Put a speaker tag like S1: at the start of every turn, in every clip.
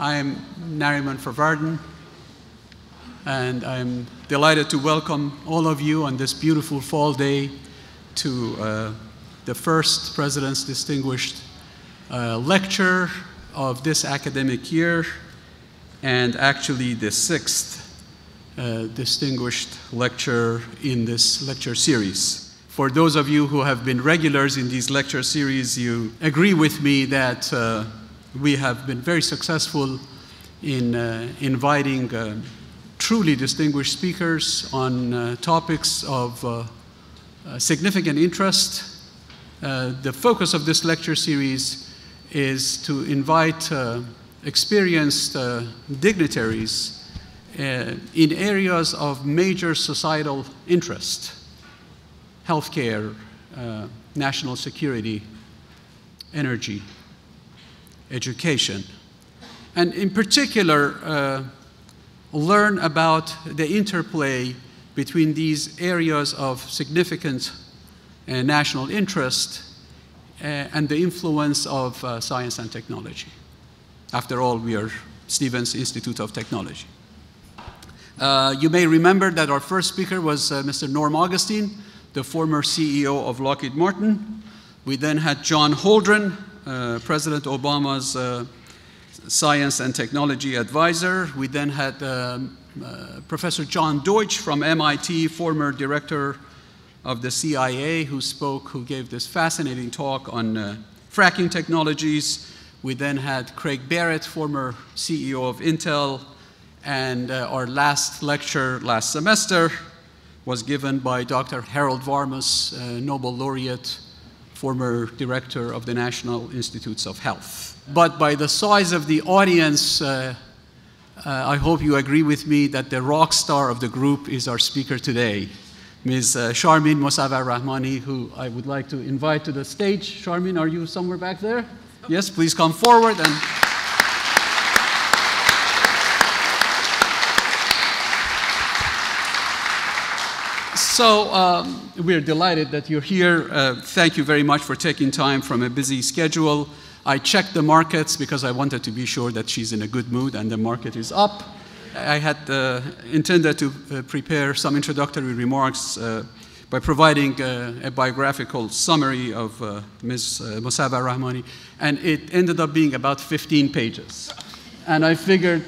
S1: I'm Nariman Farvardin, and I'm delighted to welcome all of you on this beautiful fall day to uh, the first President's Distinguished uh, Lecture of this academic year, and actually the sixth uh, distinguished lecture in this lecture series. For those of you who have been regulars in these lecture series, you agree with me that uh, we have been very successful in uh, inviting uh, truly distinguished speakers on uh, topics of uh, uh, significant interest. the focus of this lecture series is to invite experienced dignitaries in areas of major societal interest healthcare, national security, energy, education. And in particular, uh, learn about the interplay between these areas of significant uh, national interest uh, and the influence of uh, science and technology. After all, we are Stevens Institute of Technology. Uh, you may remember that our first speaker was uh, Mr. Norm Augustine, the former CEO of Lockheed Martin. We then had John Holdren, President Obama's uh, science and technology advisor. We then had um, uh, Professor John Deutch from MIT, former director of the CIA, who spoke, who gave this fascinating talk on uh, fracking technologies. We then had Craig Barrett, former CEO of Intel, and uh, our last lecture last semester was given by Dr. Harold Varmus, uh, Nobel laureate former director of the National Institutes of Health. But by the size of the audience, uh, uh, I hope you agree with me that the rock star of the group is our speaker today, Ms. Uh, Sharmin Mossavar Rahmani, who I would like to invite to the stage. Sharmin, are you somewhere back there? Yes, please come forward and. So um, we're delighted that you're here. Uh, thank you very much for taking time from a busy schedule. I checked the markets because I wanted to be sure that she's in a good mood and the market is up. I had uh, intended to uh, prepare some introductory remarks uh, by providing uh, a biographical summary of uh, Ms. Mossavar Rahmani, and it ended up being about 15 pages. And I figured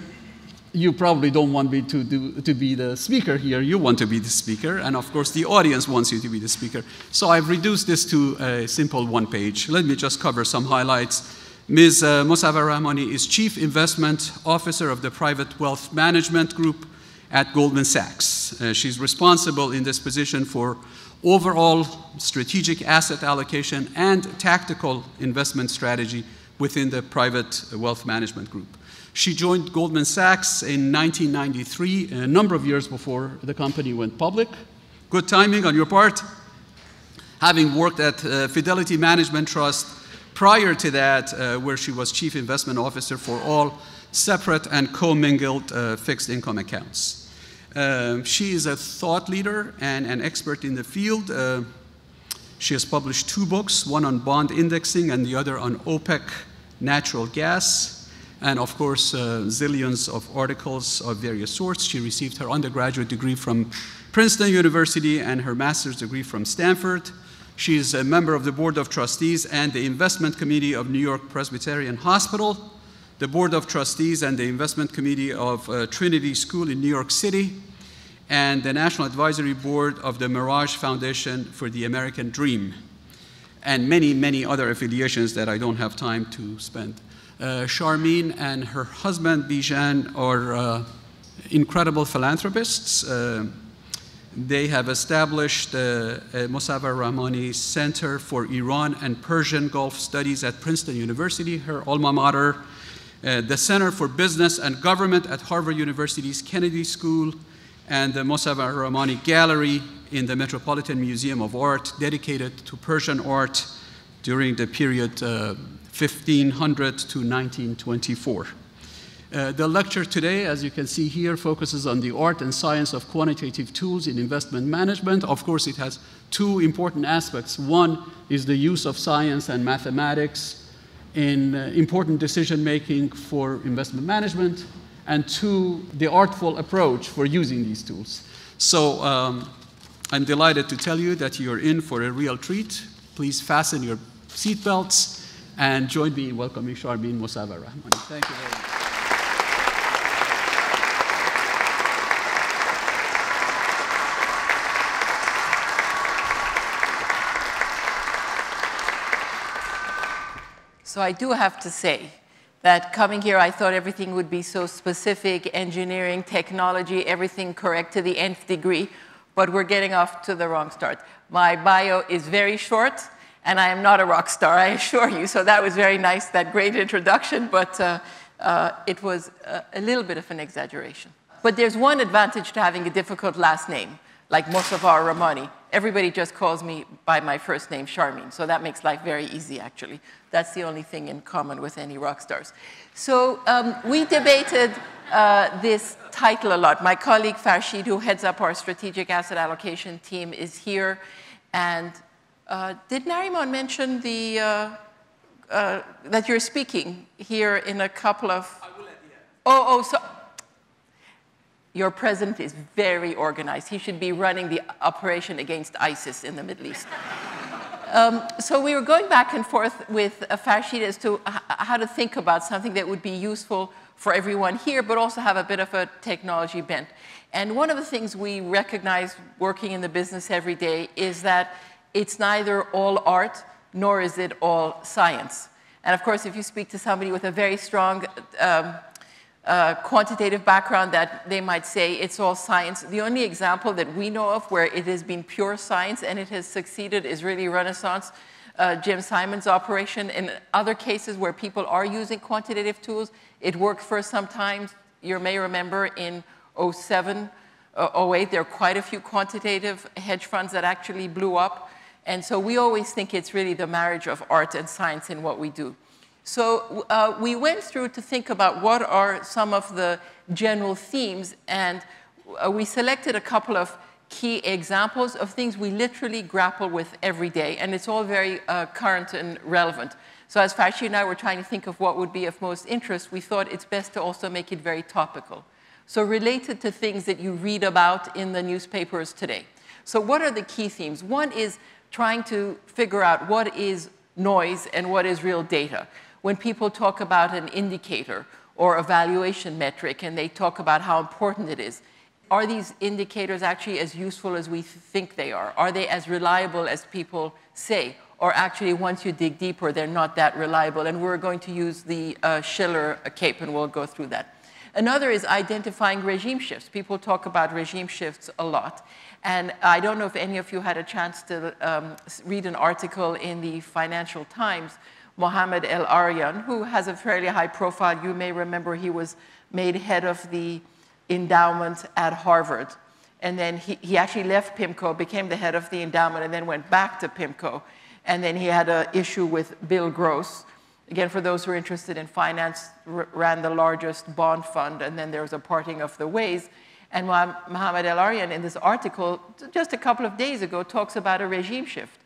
S1: you probably don't want me to, do, to be the speaker here. You want to be the speaker, and of course, the audience wants you to be the speaker. So I've reduced this to a simple one page. Let me just cover some highlights. Ms. Uh, Mossavar Rahmani is Chief Investment Officer of the Private Wealth Management Group at Goldman Sachs. Uh, she's responsible in this position for overall strategic asset allocation and tactical investment strategy within the Private Wealth Management Group. She joined Goldman Sachs in 1993, a number of years before the company went public. Good timing on your part. Having worked at uh, Fidelity Management Trust prior to that, uh, where she was chief investment officer for all separate and commingled uh, fixed income accounts. Um, she is a thought leader and an expert in the field. Uh, she has published two books, one on bond indexing and the other on OPEC natural gas and of course, uh, zillions of articles of various sorts. She received her undergraduate degree from Princeton University and her master's degree from Stanford. She is a member of the Board of Trustees and the Investment Committee of New York Presbyterian Hospital, the Board of Trustees and the Investment Committee of uh, Trinity School in New York City, and the National Advisory Board of the Mirage Foundation for the American Dream, and many, many other affiliations that I don't have time to spend uh, Sharmin and her husband Bijan are uh, incredible philanthropists. Uh, they have established the Mossavar Rahmani Center for Iran and Persian Gulf Studies at Princeton University, her alma mater, uh, the Center for Business and Government at Harvard University's Kennedy School, and the Mossavar Rahmani Gallery in the Metropolitan Museum of Art, dedicated to Persian art during the period uh, 1500 to 1924. Uh, the lecture today, as you can see here, focuses on the art and science of quantitative tools in investment management. Of course, it has two important aspects. One is the use of science and mathematics in uh, important decision making for investment management, and two, the artful approach for using these tools. So um, I'm delighted to tell you that you're in for a real treat. Please fasten your seatbelts and join me in welcoming Sharmin Mossavar Rahmani. Thank you very much.
S2: So I do have to say that coming here, I thought everything would be so specific, engineering, technology, everything correct to the nth degree, but we're getting off to the wrong start. My bio is very short, and I am not a rock star, I assure you. So that was very nice, that great introduction, but uh, uh, it was a, little bit of an exaggeration. But there's one advantage to having a difficult last name, like Mossavar Rahmani. Everybody just calls me by my first name, Sharmin, so that makes life very easy, actually. That's the only thing in common with any rock stars. So um, we debated uh, this title a lot. My colleague Farshid, who heads up our strategic asset allocation team, is here. And uh, did Nariman mention the, uh, uh that you're speaking here in a couple of... Oh, oh, so your president is very organized. He should be running the operation against ISIS in the Middle East. Um, so we were going back and forth with a fact as to how to think about something that would be useful for everyone here, but also have a bit of a technology bent. And one of the things we recognize working in the business every day is that it's neither all art nor is it all science. And of course, if you speak to somebody with a very strong um, uh, quantitative background that they might say it's all science. The only example that we know of where it has been pure science and it has succeeded is really Renaissance, uh, Jim Simons' operation. In other cases where people are using quantitative tools, it worked for some time. You may remember in 07, uh, 08, there are quite a few quantitative hedge funds that actually blew up. And so we always think it's really the marriage of art and science in what we do. So uh, we went through to think about what are some of the general themes, and uh, we selected a couple of key examples of things we literally grapple with every day, and it's all very uh, current and relevant. So as Farshid and I were trying to think of what would be of most interest, we thought it's best to also make it very topical. So related to things that you read about in the newspapers today. So what are the key themes? One is trying to figure out what is noise and what is real data when people talk about an indicator or a valuation metric and they talk about how important it is, are these indicators actually as useful as we think they are? Are they as reliable as people say? Or actually, once you dig deeper, they're not that reliable. And we're going to use the uh, Shiller CAPE, and we'll go through that. Another is identifying regime shifts. People talk about regime shifts a lot. And I don't know if any of you had a chance to um, read an article in the Financial Times Mohamed El-Erian, who has a fairly high profile. You may remember he was made head of the endowment at Harvard. And then he, he actually left PIMCO, became the head of the endowment, and then went back to PIMCO. And then he had an issue with Bill Gross. Again, for those who are interested in finance, ran the largest bond fund, and then there was a parting of the ways. And Mohamed El-Erian, in this article, just a couple of days ago, talks about a regime shift.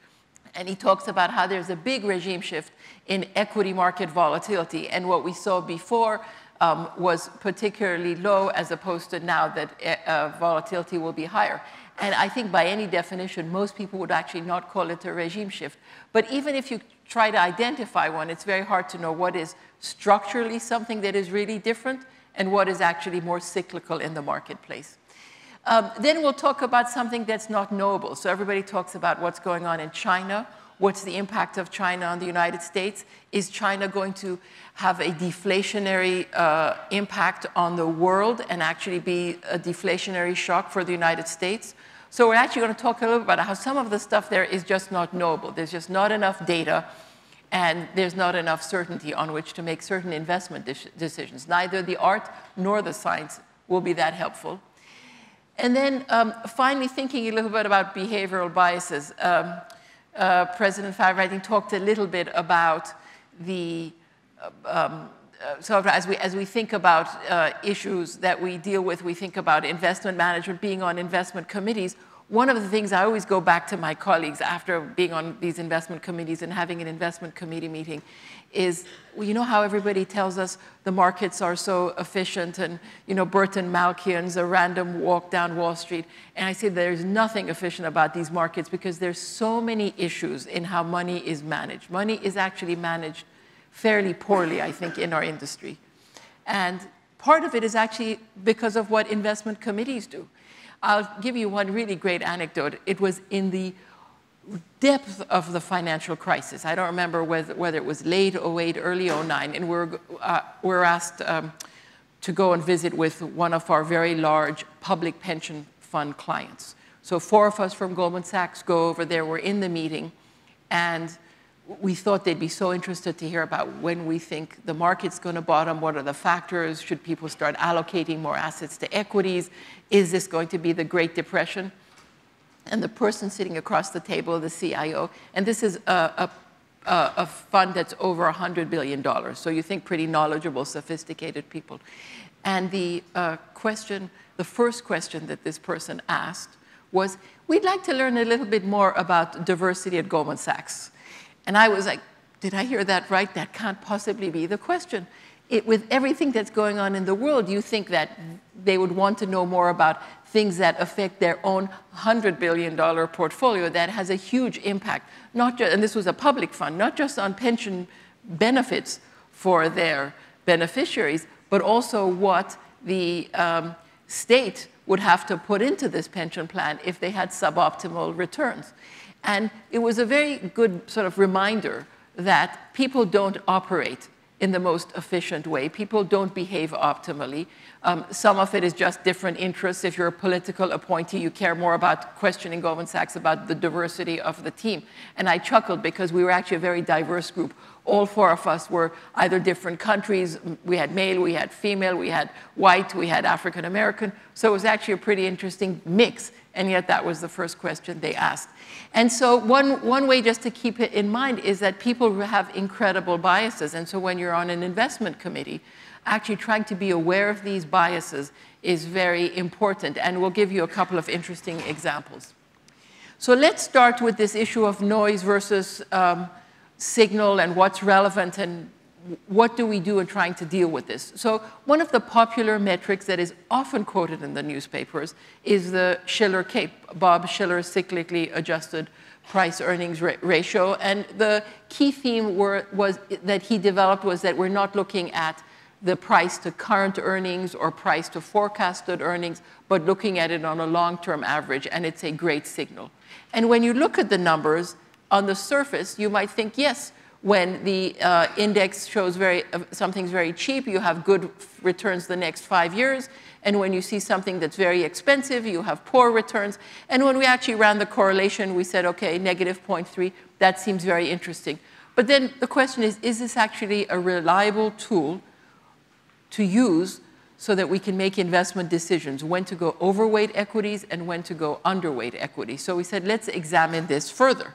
S2: And he talks about how there's a big regime shift in equity market volatility. And what we saw before um, was particularly low as opposed to now that uh, uh, volatility will be higher. And I think by any definition, most people would actually not call it a regime shift. But even if you try to identify one, it's very hard to know what is structurally something that is really different and what is actually more cyclical in the marketplace. Um, then we'll talk about something that's not knowable. So everybody talks about what's going on in China. What's the impact of China on the United States? Is China going to have a deflationary uh, impact on the world and actually be a deflationary shock for the United States? So we're actually going to talk a little bit about how some of the stuff there is just not knowable. There's just not enough data and there's not enough certainty on which to make certain investment de decisions. Neither the art nor the science will be that helpful. And then um, finally, thinking a little bit about behavioral biases. Um, uh, President Favre, talked a little bit about the, uh, um, uh, so as we, as we think about uh, issues that we deal with, we think about investment management, being on investment committees. One of the things I always go back to my colleagues after being on these investment committees and having an investment committee meeting is, well, you know how everybody tells us the markets are so efficient and, you know, Burton Malkiel's a random walk down Wall Street. And I say there's nothing efficient about these markets because there's so many issues in how money is managed. Money is actually managed fairly poorly, I think, in our industry. And part of it is actually because of what investment committees do. I'll give you one really great anecdote. It was in the depth of the financial crisis. I don't remember whether, whether it was late 08, early 09, and we're, uh, we're asked um, to go and visit with one of our very large public pension fund clients. So four of us from Goldman Sachs go over there, we're in the meeting, and we thought they'd be so interested to hear about when we think the market's going to bottom, what are the factors, should people start allocating more assets to equities, is this going to be the Great Depression? And the person sitting across the table, the CIO, and this is a, a, a fund that's over $100 billion, so you think pretty knowledgeable, sophisticated people. And the uh, question, the first question that this person asked was, we'd like to learn a little bit more about diversity at Goldman Sachs. And I was like, did I hear that right? That can't possibly be the question. It, with everything that's going on in the world, you think that they would want to know more about things that affect their own $100 billion portfolio that has a huge impact, not just, and this was a public fund, not just on pension benefits for their beneficiaries, but also what the um, state would have to put into this pension plan if they had suboptimal returns. And it was a very good sort of reminder that people don't operate in the most efficient way. People don't behave optimally. Um, some of it is just different interests. If you're a political appointee, you care more about questioning Goldman Sachs about the diversity of the team. And I chuckled because we were actually a very diverse group. All four of us were either different countries. We had male, we had female, we had white, we had African American. So it was actually a pretty interesting mix and yet that was the first question they asked. And so one, one way just to keep it in mind is that people have incredible biases. And so when you're on an investment committee, actually trying to be aware of these biases is very important. And we'll give you a couple of interesting examples. So let's start with this issue of noise versus um, signal and what's relevant and what do we do in trying to deal with this? So one of the popular metrics that is often quoted in the newspapers is the Shiller CAPE, Bob Shiller cyclically adjusted price earnings ra ratio. And the key theme were, was that he developed was that we're not looking at the price to current earnings or price to forecasted earnings, but looking at it on a long-term average, and it's a great signal. And when you look at the numbers, on the surface, you might think, yes, when the uh, index shows very, uh, something's very cheap, you have good returns the next five years. And when you see something that's very expensive, you have poor returns. And when we actually ran the correlation, we said, okay, negative 0.3, that seems very interesting. But then the question is, is this actually a reliable tool to use so that we can make investment decisions, when to go overweight equities and when to go underweight equities? So we said, let's examine this further.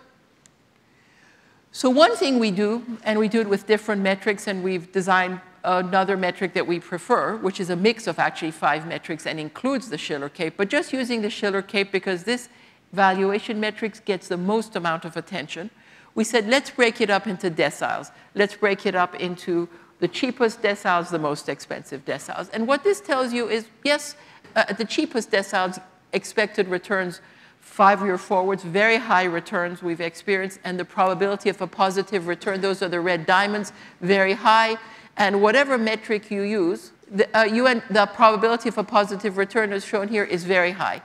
S2: So one thing we do, and we do it with different metrics, and we've designed another metric that we prefer, which is a mix of actually five metrics and includes the Shiller-Cape, but just using the Shiller-Cape because this valuation metrics gets the most amount of attention. We said, let's break it up into deciles. Let's break it up into the cheapest deciles, the most expensive deciles. And what this tells you is, yes, uh, the cheapest deciles, expected returns five-year forwards, very high returns we've experienced, and the probability of a positive return, those are the red diamonds, very high. And whatever metric you use, the, uh, UN, the probability of a positive return as shown here is very high.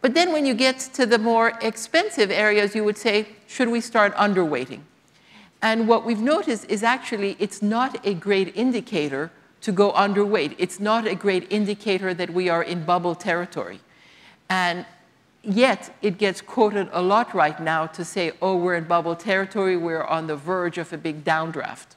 S2: But then when you get to the more expensive areas, you would say, should we start underweighting? And what we've noticed is actually it's not a great indicator to go underweight. It's not a great indicator that we are in bubble territory. And Yet it gets quoted a lot right now to say, oh, we're in bubble territory, we're on the verge of a big downdraft.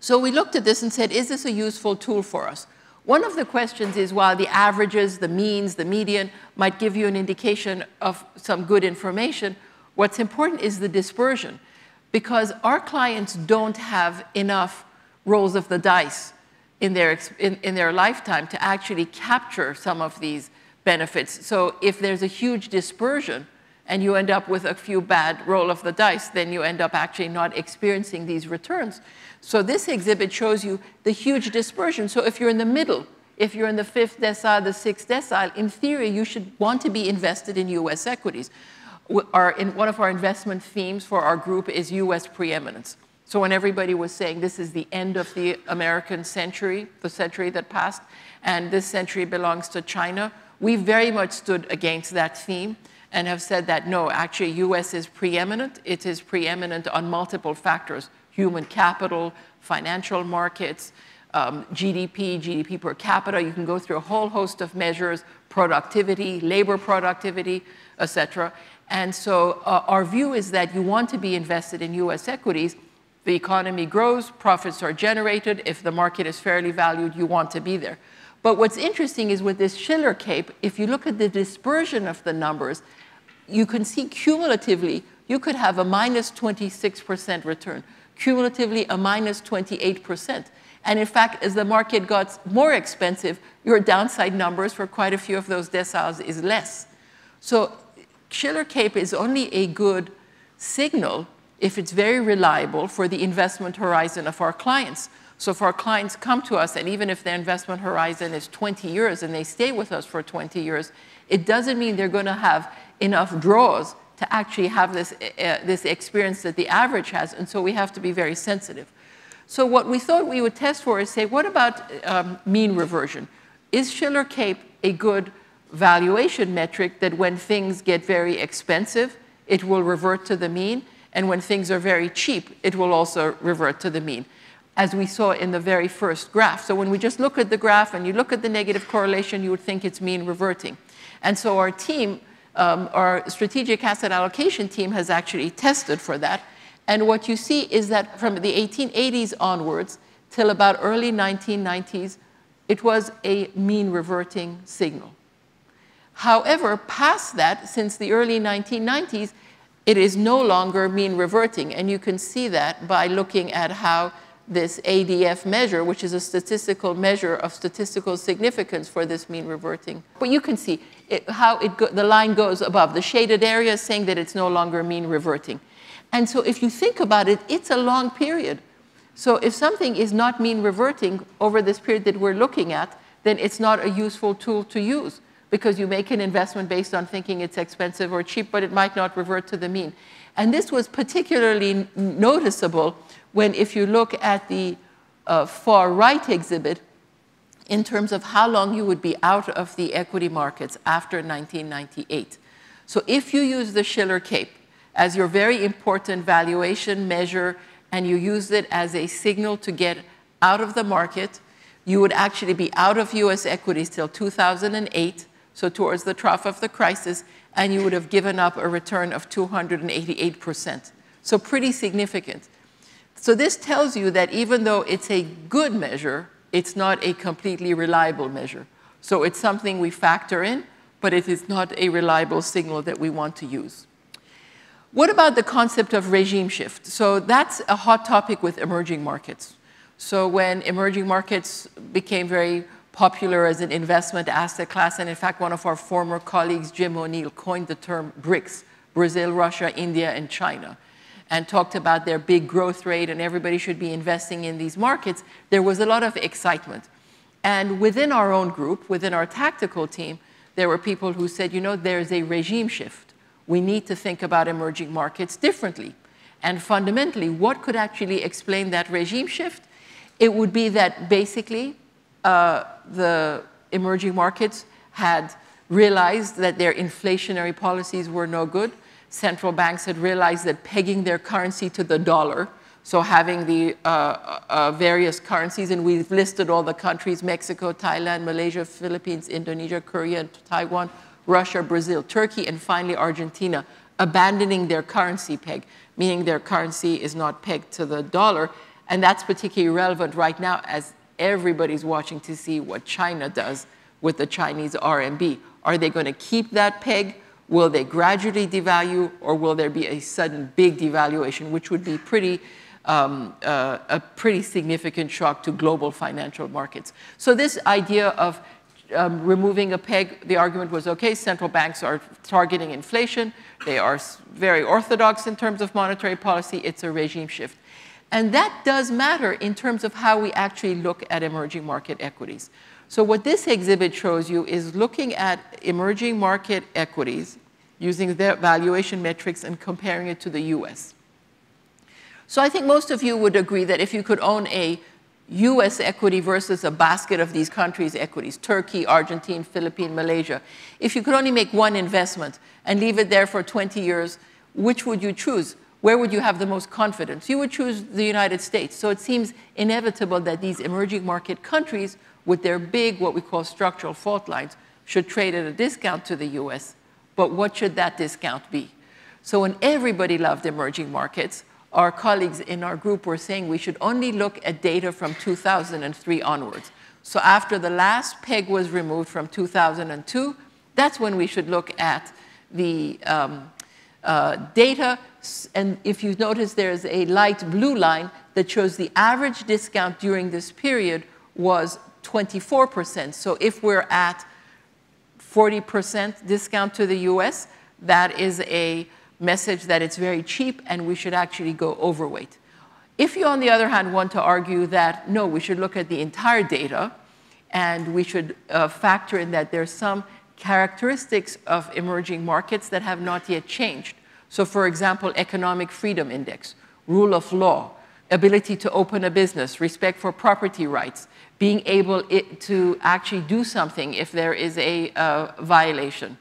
S2: So we looked at this and said, is this a useful tool for us? One of the questions is while the averages, the means, the median might give you an indication of some good information, what's important is the dispersion because our clients don't have enough rolls of the dice in their, in, in their lifetime to actually capture some of these benefits. So if there's a huge dispersion and you end up with a few bad roll of the dice, then you end up actually not experiencing these returns. So this exhibit shows you the huge dispersion. So if you're in the middle, if you're in the fifth decile, the sixth decile, in theory, you should want to be invested in US equities. Our, in, one of our investment themes for our group is US preeminence. So when everybody was saying this is the end of the American century, the century that passed, and this century belongs to China, we very much stood against that theme and have said that no, actually, US is preeminent. It is preeminent on multiple factors human capital, financial markets, um, GDP, GDP per capita. You can go through a whole host of measures, productivity, labor productivity, et cetera. And so uh, our view is that you want to be invested in US equities. The economy grows, profits are generated. If the market is fairly valued, you want to be there. But what's interesting is with this Shiller CAPE, if you look at the dispersion of the numbers, you can see cumulatively, you could have a minus 26% return, cumulatively a minus 28%. And in fact, as the market got more expensive, your downside numbers for quite a few of those deciles is less. So Shiller CAPE is only a good signal if it's very reliable for the investment horizon of our clients. So if our clients come to us, and even if their investment horizon is 20 years and they stay with us for 20 years, it doesn't mean they're going to have enough draws to actually have this, uh, this experience that the average has. And so we have to be very sensitive. So what we thought we would test for is say, what about um, mean reversion? Is Shiller CAPE a good valuation metric that when things get very expensive, it will revert to the mean, and when things are very cheap, it will also revert to the mean as we saw in the very first graph. So when we just look at the graph and you look at the negative correlation, you would think it's mean reverting. And so our team, um, our strategic asset allocation team has actually tested for that. And what you see is that from the 1880s onwards till about early 1990s, it was a mean reverting signal. However, past that, since the early 1990s, it is no longer mean reverting. And you can see that by looking at how this ADF measure, which is a statistical measure of statistical significance for this mean reverting. But you can see it, how it the line goes above. The shaded area saying that it's no longer mean reverting. And so if you think about it, it's a long period. So if something is not mean reverting over this period that we're looking at, then it's not a useful tool to use because you make an investment based on thinking it's expensive or cheap, but it might not revert to the mean. And this was particularly noticeable when if you look at the uh, far right exhibit, in terms of how long you would be out of the equity markets after 1998. So if you use the Shiller CAPE as your very important valuation measure and you use it as a signal to get out of the market, you would actually be out of US equities till 2008, so towards the trough of the crisis, and you would have given up a return of 288%. So pretty significant. So this tells you that even though it's a good measure, it's not a completely reliable measure. So it's something we factor in, but it is not a reliable signal that we want to use. What about the concept of regime shift? So that's a hot topic with emerging markets. So when emerging markets became very popular as an investment asset class, and in fact, one of our former colleagues, Jim O'Neill, coined the term BRICS, Brazil, Russia, India, and China and talked about their big growth rate and everybody should be investing in these markets, there was a lot of excitement. And within our own group, within our tactical team, there were people who said, you know, there's a regime shift. We need to think about emerging markets differently. And fundamentally, what could actually explain that regime shift? It would be that basically uh, the emerging markets had realized that their inflationary policies were no good central banks had realized that pegging their currency to the dollar, so having the uh, uh, various currencies, and we've listed all the countries, Mexico, Thailand, Malaysia, Philippines, Indonesia, Korea, Taiwan, Russia, Brazil, Turkey, and finally Argentina, abandoning their currency peg, meaning their currency is not pegged to the dollar. And that's particularly relevant right now as everybody's watching to see what China does with the Chinese RMB. Are they going to keep that peg? Will they gradually devalue, or will there be a sudden big devaluation, which would be pretty, um, uh, a pretty significant shock to global financial markets? So this idea of um, removing a peg, the argument was okay, central banks are targeting inflation. They are very orthodox in terms of monetary policy. It's a regime shift. And that does matter in terms of how we actually look at emerging market equities. So, what this exhibit shows you is looking at emerging market equities using their valuation metrics and comparing it to the US. So, I think most of you would agree that if you could own a US equity versus a basket of these countries' equities, Turkey, Argentina, Philippines, Malaysia, if you could only make one investment and leave it there for 20 years, which would you choose? Where would you have the most confidence? You would choose the United States. So it seems inevitable that these emerging market countries, with their big, what we call structural fault lines, should trade at a discount to the US. But what should that discount be? So when everybody loved emerging markets, our colleagues in our group were saying we should only look at data from 2003 onwards. So after the last peg was removed from 2002, that's when we should look at the um, uh, data. And if you notice, there's a light blue line that shows the average discount during this period was 24%. So if we're at 40% discount to the US, that is a message that it's very cheap and we should actually go overweight. If you, on the other hand, want to argue that no, we should look at the entire data and we should uh, factor in that there's some characteristics of emerging markets that have not yet changed. So, for example, economic freedom index, rule of law, ability to open a business, respect for property rights, being able to actually do something if there is a uh, violation.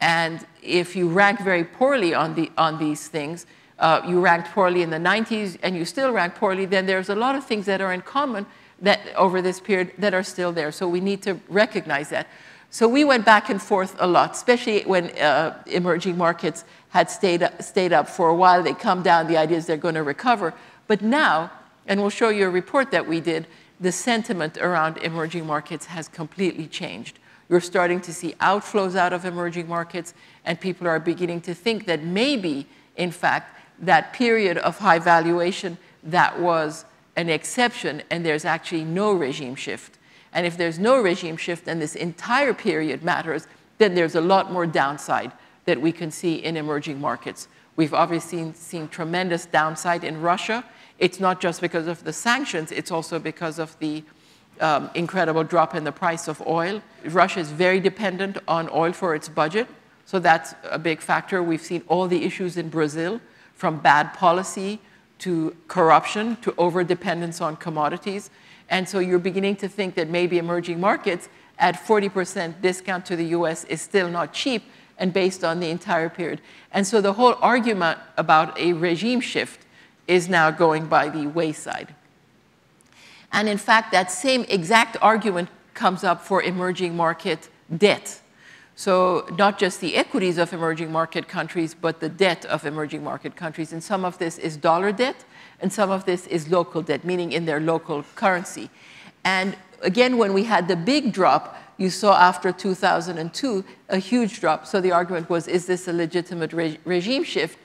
S2: And if you rank very poorly on, the, on these things, uh, you ranked poorly in the 90s and you still rank poorly, then there's a lot of things that are in common that over this period that are still there. So we need to recognize that. So we went back and forth a lot, especially when uh, emerging markets had stayed, stayed up for a while. They come down, the idea is they're going to recover. But now, and we'll show you a report that we did, the sentiment around emerging markets has completely changed. You're starting to see outflows out of emerging markets, and people are beginning to think that maybe, in fact, that period of high valuation, that was an exception, and there's actually no regime shift. And if there's no regime shift and this entire period matters, then there's a lot more downside that we can see in emerging markets. We've obviously seen, seen tremendous downside in Russia. It's not just because of the sanctions, it's also because of the um, incredible drop in the price of oil. Russia is very dependent on oil for its budget, so that's a big factor. We've seen all the issues in Brazil, from bad policy to corruption to overdependence on commodities. And so you're beginning to think that maybe emerging markets at 40% discount to the US is still not cheap and based on the entire period. And so the whole argument about a regime shift is now going by the wayside. And in fact, that same exact argument comes up for emerging market debt. So not just the equities of emerging market countries, but the debt of emerging market countries. And some of this is dollar debt, and some of this is local debt, meaning in their local currency. And again, when we had the big drop, you saw after 2002 a huge drop. So the argument was, is this a legitimate re regime shift?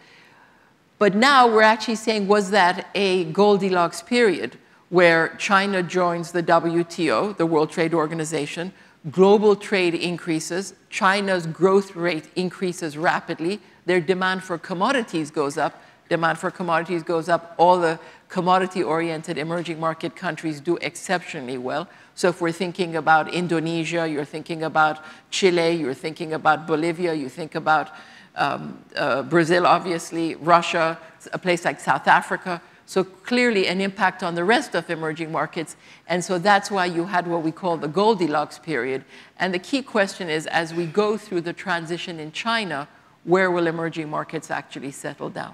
S2: But now we're actually saying, was that a Goldilocks period? where China joins the WTO, the World Trade Organization, global trade increases, China's growth rate increases rapidly, their demand for commodities goes up, demand for commodities goes up, all the commodity-oriented emerging market countries do exceptionally well. So if we're thinking about Indonesia, you're thinking about Chile, you're thinking about Bolivia, you think about um, uh, Brazil, obviously, Russia, a place like South Africa, so clearly an impact on the rest of emerging markets. And so that's why you had what we call the Goldilocks period. And the key question is, as we go through the transition in China, where will emerging markets actually settle down?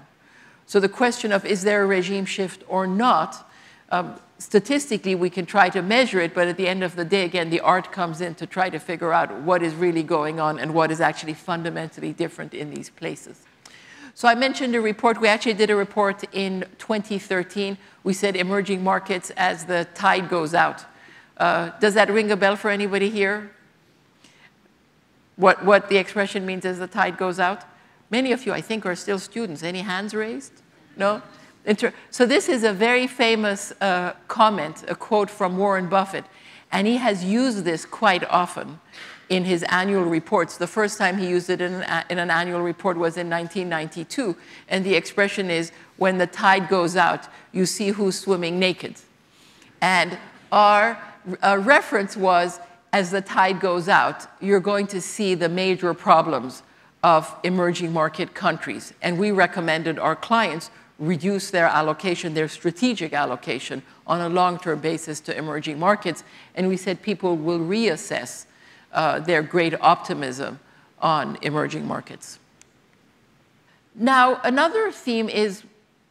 S2: So the question of is there a regime shift or not, um, statistically we can try to measure it, but at the end of the day, again, the art comes in to try to figure out what is really going on and what is actually fundamentally different in these places. So I mentioned a report. We actually did a report in 2013. We said emerging markets as the tide goes out. Uh, does that ring a bell for anybody here? What, what the expression means as the tide goes out? Many of you, I think, are still students. Any hands raised? No? So this is a very famous uh, comment, a quote from Warren Buffett. And he has used this quite often in his annual reports. The first time he used it in an, in an, annual report was in 1992. And the expression is when the tide goes out, you see who's swimming naked. And our uh, reference was as the tide goes out, you're going to see the major problems of emerging market countries. And we recommended our clients reduce their allocation, their strategic allocation, on a long term basis to emerging markets. And we said people will reassess uh, their great optimism on emerging markets. Now, another theme is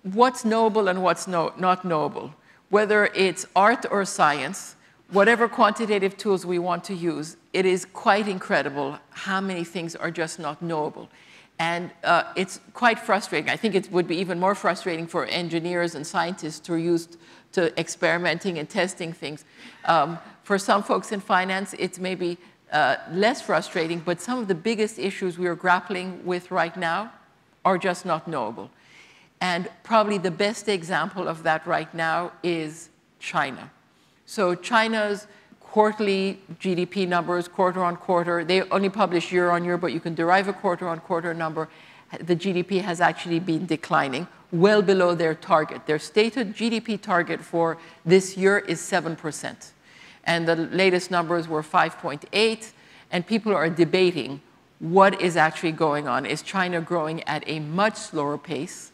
S2: what's knowable and what's no, not knowable, Whether it's art or science, whatever quantitative tools we want to use, it is quite incredible how many things are just not knowable. And uh, it's quite frustrating. I think it would be even more frustrating for engineers and scientists who are used to experimenting and testing things. Um, for some folks in finance, it's maybe uh, less frustrating, but some of the biggest issues we are grappling with right now are just not knowable. And probably the best example of that right now is China. So China's quarterly GDP numbers, quarter on quarter, they only publish year on year, but you can derive a quarter on quarter number. The GDP has actually been declining, well below their target. Their stated GDP target for this year is 7% and the latest numbers were 5.8, and people are debating what is actually going on. Is China growing at a much slower pace?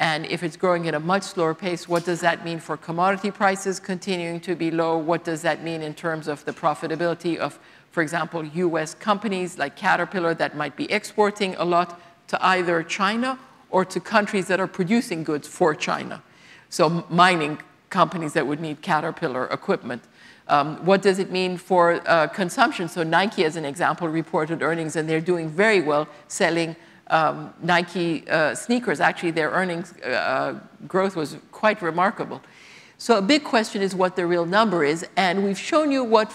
S2: And if it's growing at a much slower pace, what does that mean for commodity prices continuing to be low? What does that mean in terms of the profitability of, for example, US companies like Caterpillar that might be exporting a lot to either China or to countries that are producing goods for China? So mining companies that would need Caterpillar equipment. Um, what does it mean for uh, consumption? So Nike, as an example, reported earnings, and they're doing very well selling um, Nike uh, sneakers. Actually, their earnings uh, growth was quite remarkable. So a big question is what the real number is, and we've shown you what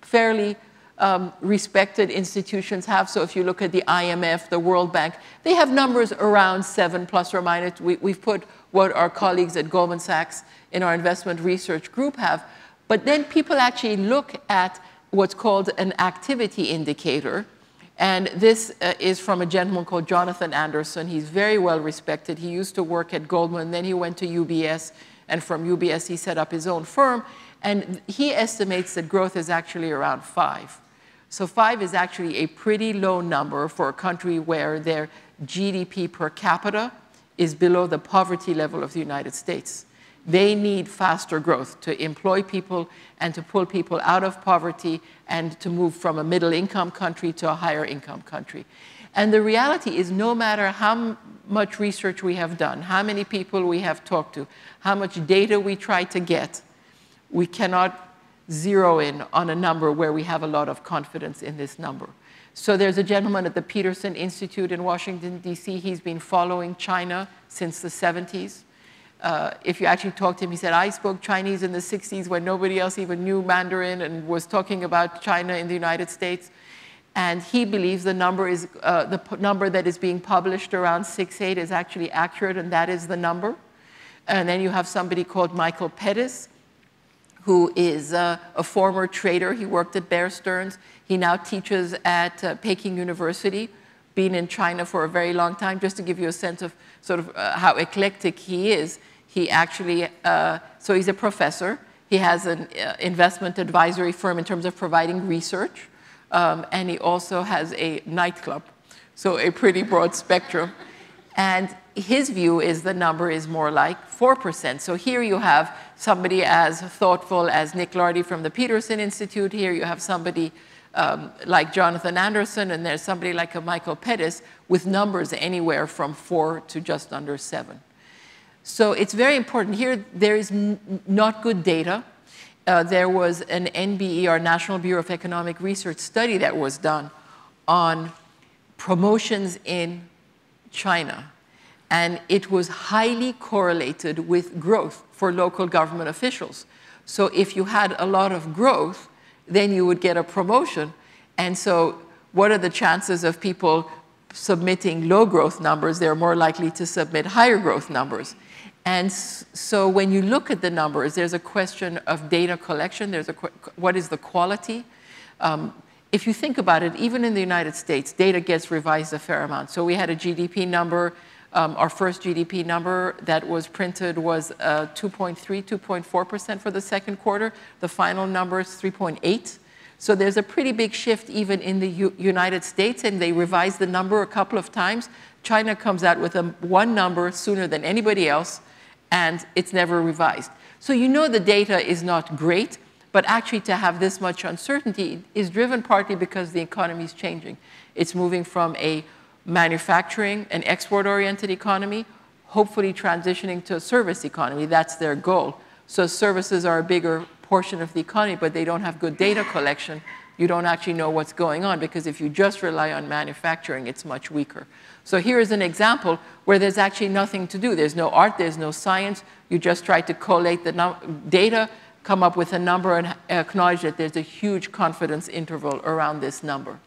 S2: fairly um, respected institutions have. So if you look at the IMF, the World Bank, they have numbers around seven plus or minus. We, we've put what our colleagues at Goldman Sachs in our investment research group have. But then people actually look at what's called an activity indicator. And this uh, is from a gentleman called Jonathan Anderson. He's very well respected. He used to work at Goldman, then he went to UBS, and from UBS he set up his own firm. And he estimates that growth is actually around five. So five is actually a pretty low number for a country where their GDP per capita is below the poverty level of the United States. They need faster growth to employ people and to pull people out of poverty and to move from a middle income country to a higher income country. And the reality is, no matter how much research we have done, how many people we have talked to, how much data we try to get, we cannot zero in on a number where we have a lot of confidence in this number. So there's a gentleman at the Peterson Institute in Washington, D.C. He's been following China since the 70s. Uh, if you actually talk to him, he said, I spoke Chinese in the 60s when nobody else even knew Mandarin and was talking about China in the United States. And he believes the number, is, uh, the number that is being published around 6.8 is actually accurate, and that is the number. And then you have somebody called Michael Pettis, who is uh, a former trader. He worked at Bear Stearns. He now teaches at uh, Peking University, been in China for a very long time, just to give you a sense of sort of uh, how eclectic he is. He actually, uh, so he's a professor. He has an uh, investment advisory firm in terms of providing research. Um, and he also has a nightclub, so a pretty broad spectrum. And his view is the number is more like 4%. So here you have somebody as thoughtful as Nick Lardy from the Peterson Institute. Here you have somebody um, like Jonathan Anderson, and there's somebody like a Michael Pettis with numbers anywhere from 4 to just under 7. So it's very important. Here, there is not good data. Uh, there was an NBER, our National Bureau of Economic Research study that was done on promotions in China. And it was highly correlated with growth for local government officials. So if you had a lot of growth, then you would get a promotion. And so what are the chances of people submitting low growth numbers? They're more likely to submit higher growth numbers. And so when you look at the numbers, there's a question of data collection. There's a what is the quality? Um, if you think about it, even in the United States, data gets revised a fair amount. So we had a GDP number. Um, our first GDP number that was printed was uh, 2.3, 2.4% for the second quarter. The final number is 3.8. So there's a pretty big shift even in the U United States, and they revised the number a couple of times. China comes out with a, one number sooner than anybody else, and it's never revised. So you know the data is not great, but actually to have this much uncertainty is driven partly because the economy is changing. It's moving from a manufacturing and export-oriented economy, hopefully transitioning to a service economy. That's their goal. So services are a bigger portion of the economy, but they don't have good data collection, you don't actually know what's going on because if you just rely on manufacturing, it's much weaker. So here is an example where there's actually nothing to do. There's no art, there's no science. You just try to collate the data, come up with a number, and acknowledge that there's a huge confidence interval around this number.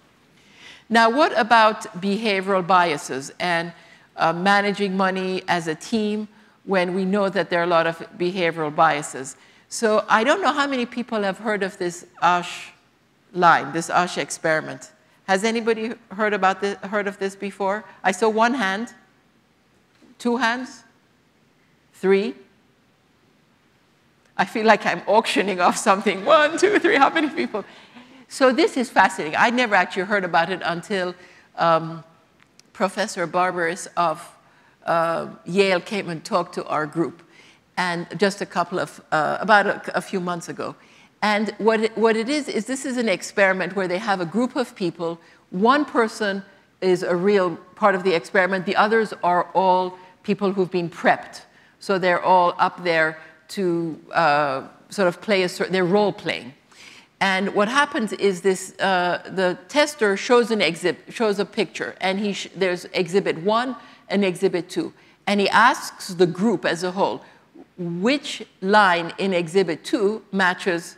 S2: Now, what about behavioral biases and uh, managing money as a team when we know that there are a lot of behavioral biases? So I don't know how many people have heard of this Asch line, this Asch experiment. Has anybody heard, about this, heard of this before? I saw one hand, two hands, three. I feel like I'm auctioning off something. One, two, three, how many people? So this is fascinating. I never actually heard about it until um, Professor Barberis of uh, Yale came and talked to our group and just a couple of, uh, about a, a, few months ago. And what it, what it is, is this is an experiment where they have a group of people. One person is a real part of the experiment. The others are all people who've been prepped. So they're all up there to uh, sort of play a certain, they're role playing. And what happens is this, uh, the tester shows an exhibit, shows a picture, and he there's exhibit one and exhibit two. And he asks the group as a whole, which line in Exhibit 2 matches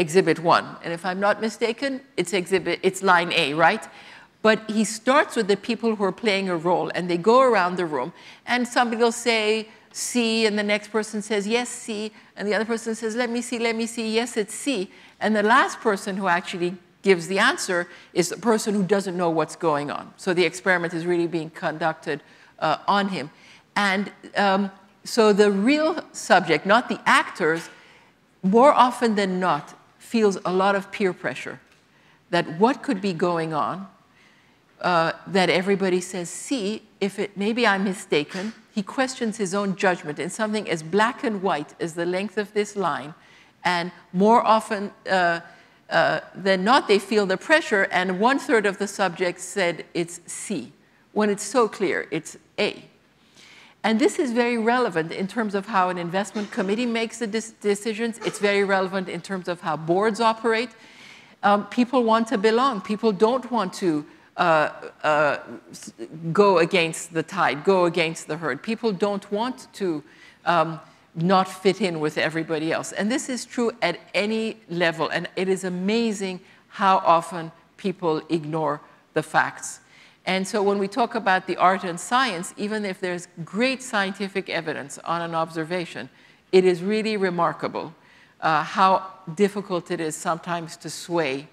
S2: Exhibit 1. And if I'm not mistaken, it's, exhibit, it's line A, right? But he starts with the people who are playing a role, and they go around the room, and somebody will say C, and the next person says, yes, C, and the other person says, let me see, let me see, yes, it's C. And the last person who actually gives the answer is the person who doesn't know what's going on. So the experiment is really being conducted uh, on him. And um, so the real subject, not the actors, more often than not, feels a lot of peer pressure that what could be going on uh, that everybody says, see, if it, maybe I'm mistaken. He questions his own judgment in something as black and white as the length of this line. And more often uh, uh, than not, they feel the pressure. And one third of the subjects said it's C, when it's so clear it's A. And this is very relevant in terms of how an investment committee makes the decisions. It's very relevant in terms of how boards operate. Um, people want to belong. People don't want to uh, uh, go against the tide, go against the herd. People don't want to um, not fit in with everybody else. And this is true at any level. And it is amazing how often people ignore the facts. And so when we talk about the art and science, even if there's great scientific evidence on an observation, it is really remarkable uh, how difficult it is sometimes to sway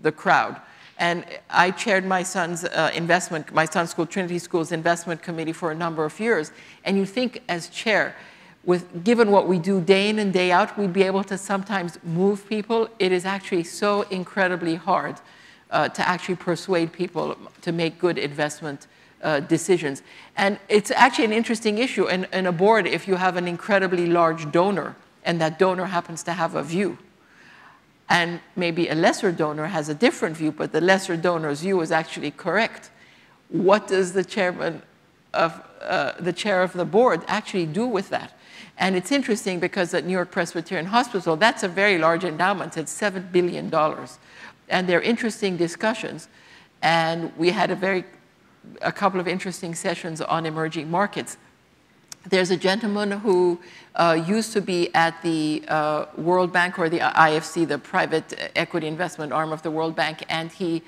S2: the crowd. And I chaired my son's uh, investment, my son's school, Trinity School's investment committee for a number of years. And you think as chair, with, given what we do day in and day out, we'd be able to sometimes move people. It is actually so incredibly hard uh, to actually persuade people to make good investment uh, decisions. And it's actually an interesting issue in, in a board if you have an incredibly large donor and that donor happens to have a view. And maybe a lesser donor has a different view, but the lesser donor's view is actually correct. What does the chairman of uh, the chair of the board actually do with that? And it's interesting because at New York Presbyterian Hospital, that's a very large endowment. It's $7 billion and they're interesting discussions. And we had a very, a couple of interesting sessions on emerging markets. There's a gentleman who uh, used to be at the uh, World Bank or the IFC, the private equity investment arm of the World Bank, and he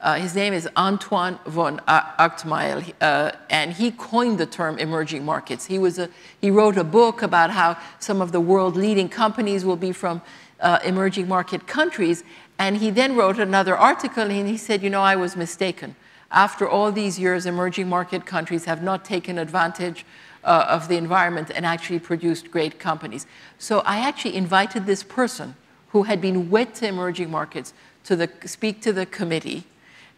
S2: Uh, his name is Antoine van Agtmael, uh, and he coined the term emerging markets. He, was a, he wrote a book about how some of the world leading companies will be from uh, emerging market countries, and he then wrote another article and he said, you know, I was mistaken. After all these years, emerging market countries have not taken advantage uh, of the environment and actually produced great companies. So I actually invited this person who had been wed to emerging markets to the, speak to the committee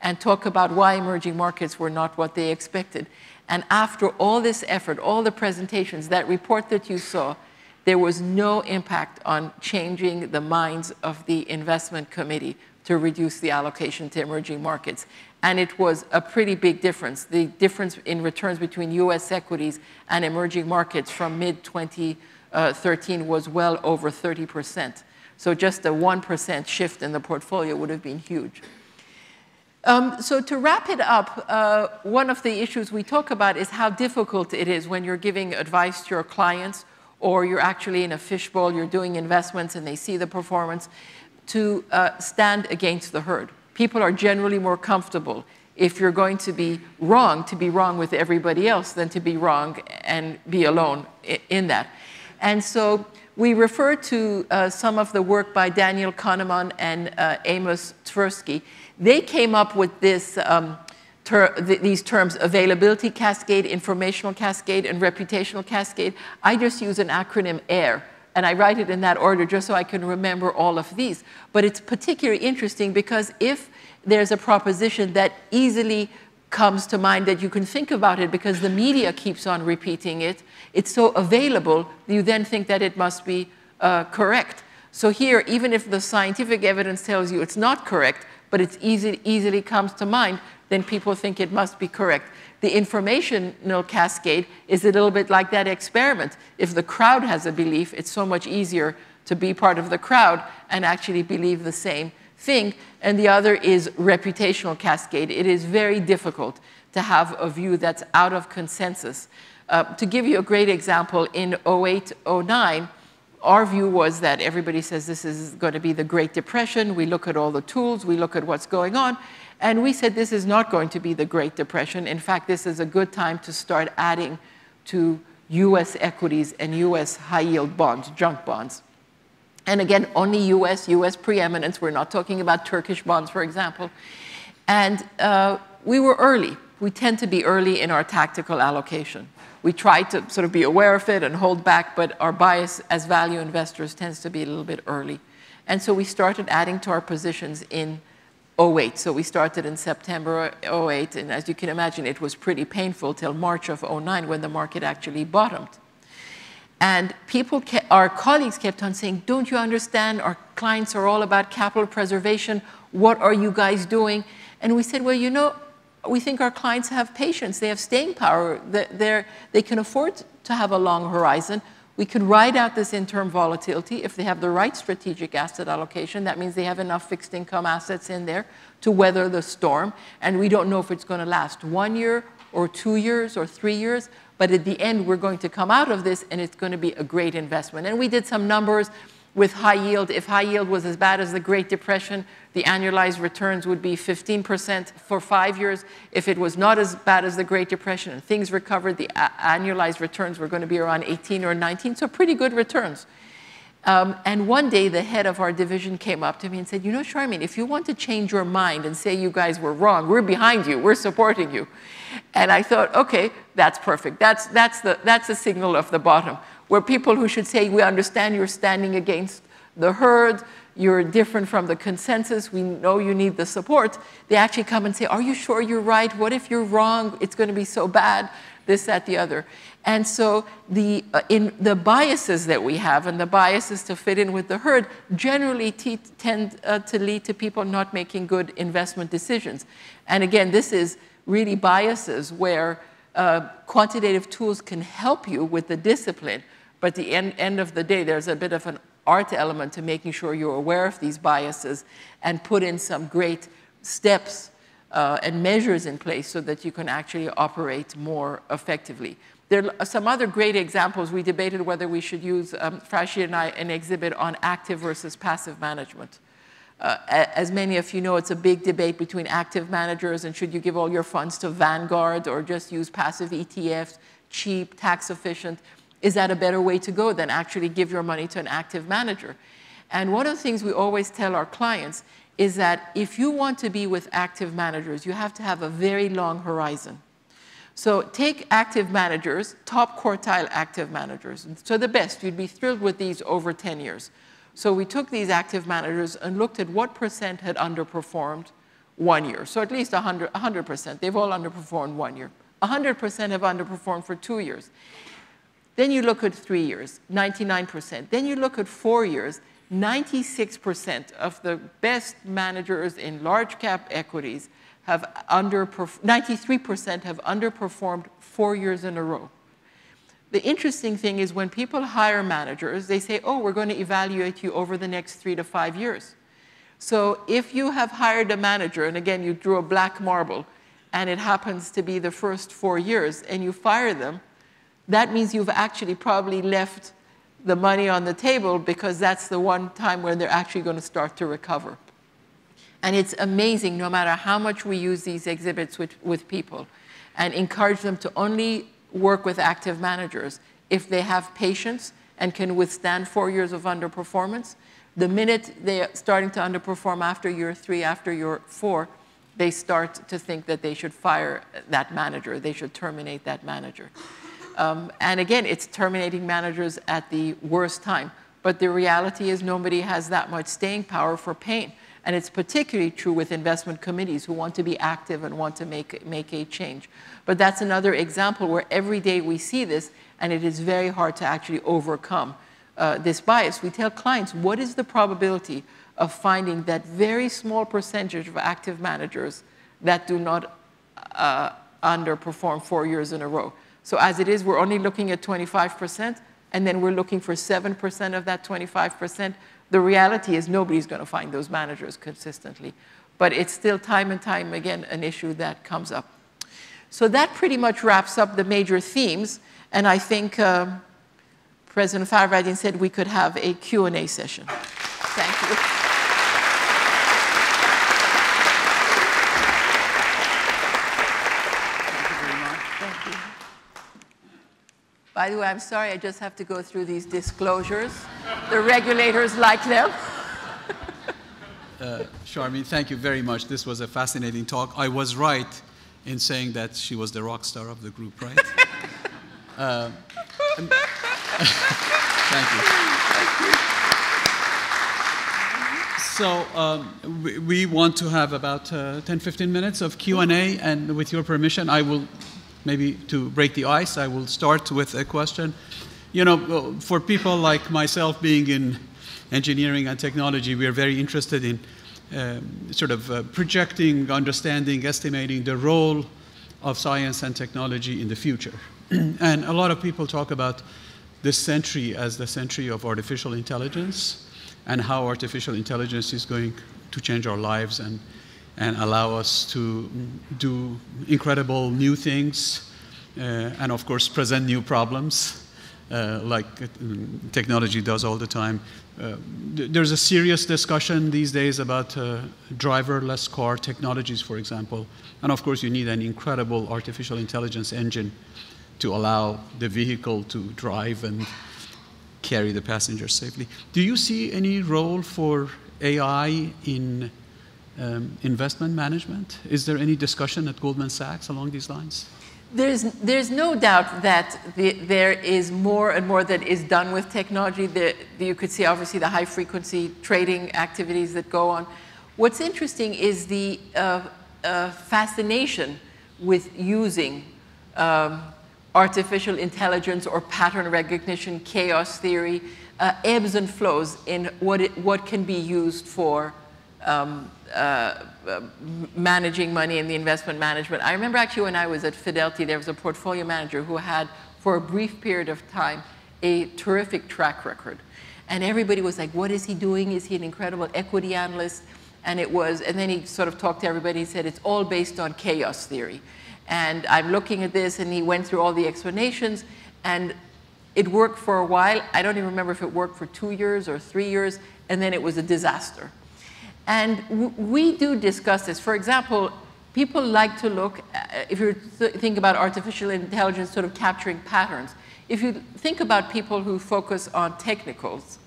S2: and talk about why emerging markets were not what they expected. And after all this effort, all the presentations, that report that you saw, there was no impact on changing the minds of the investment committee to reduce the allocation to emerging markets. And it was a pretty big difference. The difference in returns between US equities and emerging markets from mid 2013 was well over 30%. So just a 1% shift in the portfolio would have been huge. Um, so to wrap it up, uh, one of the issues we talk about is how difficult it is when you're giving advice to your clients or you're actually in a fishbowl, you're doing investments and they see the performance, to uh, stand against the herd. People are generally more comfortable if you're going to be wrong, to be wrong with everybody else than to be wrong and be alone in that. And so we refer to uh, some of the work by Daniel Kahneman and uh, Amos Tversky. They came up with this um, ter th these terms, availability cascade, informational cascade, and reputational cascade. I just use an acronym AIR, and I write it in that order just so I can remember all of these. But it's particularly interesting because if there's a proposition that easily comes to mind that you can think about it because the media keeps on repeating it, it's so available, you then think that it must be uh, correct. So here, even if the scientific evidence tells you it's not correct, but it easy, easily comes to mind, then people think it must be correct. The informational cascade is a little bit like that experiment. If the crowd has a belief, it's so much easier to be part of the crowd and actually believe the same thing. And the other is reputational cascade. It is very difficult to have a view that's out of consensus. Uh, to give you a great example, in 08, 09, our view was that everybody says this is going to be the Great Depression. We look at all the tools, we look at what's going on, and we said this is not going to be the Great Depression. In fact, this is a good time to start adding to US equities and US high yield bonds, junk bonds. And again, only US, US preeminence. We're not talking about Turkish bonds, for example. And uh, we were early. We tend to be early in our tactical allocation. We try to sort of be aware of it and hold back, but our bias as value investors tends to be a little bit early. And so we started adding to our positions in 08. So we started in September 08, and as you can imagine, it was pretty painful till March of 09 when the market actually bottomed. And people, kept, our colleagues kept on saying, don't you understand? Our clients are all about capital preservation. What are you guys doing? And we said, well, you know, we think our clients have patience. They have staying power. They're, they can afford to have a long horizon. We could ride out this interim volatility if they have the right strategic asset allocation. That means they have enough fixed income assets in there to weather the storm. And we don't know if it's going to last one year or two years or three years. But at the end, we're going to come out of this and it's going to be a great investment. And we did some numbers with high yield. If high yield was as bad as the Great Depression, the annualized returns would be 15% for five years. If it was not as bad as the Great Depression and things recovered, the annualized returns were going to be around 18 or 19, so pretty good returns. Um, and one day, the head of our division came up to me and said, You know, Sharmin, if you want to change your mind and say you guys were wrong, we're behind you, we're supporting you. And I thought, okay, that's perfect. That's, that's, the, that's the signal of the bottom, where people who should say, We understand you're standing against the herd, you're different from the consensus, we know you need the support, they actually come and say, Are you sure you're right? What if you're wrong? It's going to be so bad, this, that, the other. And so the, uh, in the biases that we have and the biases to fit in with the herd generally tend uh, to lead to people not making good investment decisions. And again, this is really biases where uh, quantitative tools can help you with the discipline, but at the end, end of the day, there's a bit of an art element to making sure you're aware of these biases and put in some great steps uh, and measures in place so that you can actually operate more effectively. There are some other great examples. We debated whether we should use, um, Farshid and I, an exhibit on active versus passive management. uh, as many of you know, it's a big debate between active managers and should you give all your funds to Vanguard or just use passive ETFs, cheap, tax efficient. Is that a better way to go than actually give your money to an active manager? And one of the things we always tell our clients is that if you want to be with active managers, you have to have a very long horizon. So take active managers, top quartile active managers. So the best, you'd be thrilled with these over 10 years. So we took these active managers and looked at what percent had underperformed one year. So at least 100, 100%. They've all underperformed one year. 100% have underperformed for two years. Then you look at three years, 99%. Then you look at four years, 96% of the best managers in large cap equities have underperformed, 93% have underperformed four years in a row. The interesting thing is when people hire managers, they say, oh, we're going to evaluate you over the next three to five years. So if you have hired a manager, and again, you drew a black marble, and it happens to be the first four years, and you fire them, that means you've actually probably left the money on the table because that's the one time when they're actually going to start to recover. And it's amazing, no matter how much we use these exhibits with, with people and encourage them to only work with active managers if they have patience and can withstand four years of underperformance. The minute they're starting to underperform after year three, after year four, they start to think that they should fire that manager, they should terminate that manager. Um, and again, it's terminating managers at the worst time. But the reality is nobody has that much staying power for pain. And it's particularly true with investment committees who want to be active and want to make, make a change. But that's another example where every day we see this, and it is very hard to actually overcome uh, this bias. We tell clients, what is the probability of finding that very small percentage of active managers that do not uh, underperform four years in a row? So as it is, we're only looking at 25%, and then we're looking for 7% of that 25%. The reality is nobody's going to find those managers consistently. But it's still time and time again an issue that comes up. So that pretty much wraps up the major themes. And I think uh, President Farvardin said we could have a Q&A session. Thank you. By the way, I'm sorry, I just have to go through these disclosures. the regulators like them.
S1: uh, Sharmin, thank you very much. This was a fascinating talk. I was right in saying that she was the rock star of the group, right? uh, thank you. Thank you. So um, we, we, want to have about uh, 10, 15 minutes of Q&A, and with your permission, I will maybe to break the ice, I will start with a question. You know, for people like myself being in engineering and technology, we are very interested in um, sort of uh, projecting, understanding, estimating the role of science and technology in the future. and a lot of people talk about this century as the century of artificial intelligence and how artificial intelligence is going to change our lives and and allow us to do incredible new things uh, and, of course, present new problems uh, like uh, technology does all the time. There's a serious discussion these days about driverless car technologies, for example. And of course, you need an incredible artificial intelligence engine to allow the vehicle to drive and carry the passengers safely. Do you see any role for AI in um, investment management? Is there any discussion at Goldman Sachs along these lines?
S2: There's, there's no doubt that the, there is more and more that is done with technology. The, the, you could see, obviously, the high frequency trading activities that go on. What's interesting is the uh, uh, fascination with using um, artificial intelligence or pattern recognition, chaos theory, uh, ebbs and flows in what, it, what can be used for um, uh, managing money in the investment management. I remember actually when I was at Fidelity, there was a portfolio manager who had, for a brief period of time, a terrific track record. And everybody was like, what is he doing? Is he an incredible equity analyst? And it was, and then he sort of talked to everybody. He said, it's all based on chaos theory. And I'm looking at this, and he went through all the explanations, and it worked for a while. I don't even remember if it worked for two years or three years, and then it was a disaster. And we do discuss this. For example, people like to look, uh, if you th think about artificial intelligence sort of capturing patterns, if you think about people who focus on technicals,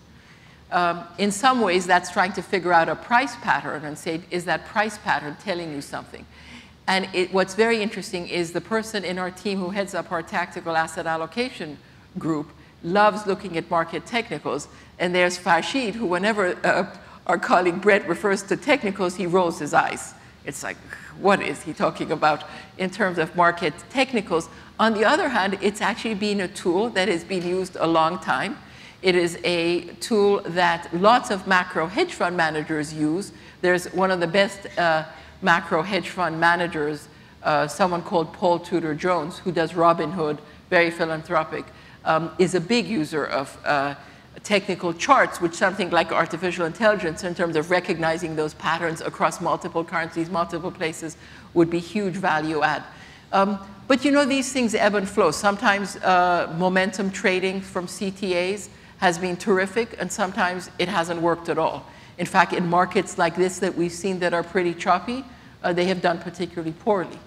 S2: um, in some ways that's trying to figure out a price pattern and say, is that price pattern telling you something? And it, what's very interesting is the person in our team who heads up our tactical asset allocation group loves looking at market technicals. And there's Farshid, who whenever uh, our colleague Brett refers to technicals, he rolls his eyes. It's like, what is he talking about in terms of market technicals? On the other hand, it's actually been a tool that has been used a long time. It is a tool that lots of macro hedge fund managers use. There's one of the best uh, macro hedge fund managers, uh, someone called Paul Tudor Jones, who does Robin Hood, very philanthropic, um, is a big user of uh, technical charts, which something like artificial intelligence in terms of recognizing those patterns across multiple currencies, multiple places, would be huge value add. Um, but you know, these things ebb and flow. Sometimes uh, momentum trading from CTAs has been terrific, and sometimes it hasn't worked at all. In fact, in markets like this that we've seen that are pretty choppy, uh, they have done particularly poorly.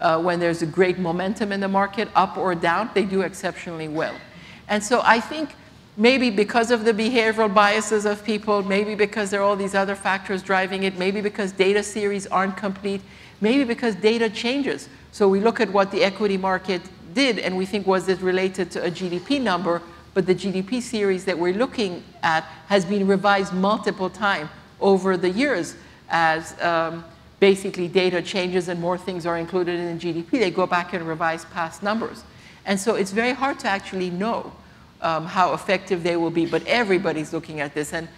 S2: Uh, when there's a great momentum in the market, up or down, they do exceptionally well. And so I think maybe because of the behavioral biases of people, maybe because there are all these other factors driving it, maybe because data series aren't complete, maybe because data changes. So we look at what the equity market did and we think, was it related to a GDP number? But the GDP series that we're looking at has been revised multiple times over the years as um, basically data changes and more things are included in the GDP. They go back and revise past numbers. And so it's very hard to actually know um, how effective they will be, but everybody's looking at this. And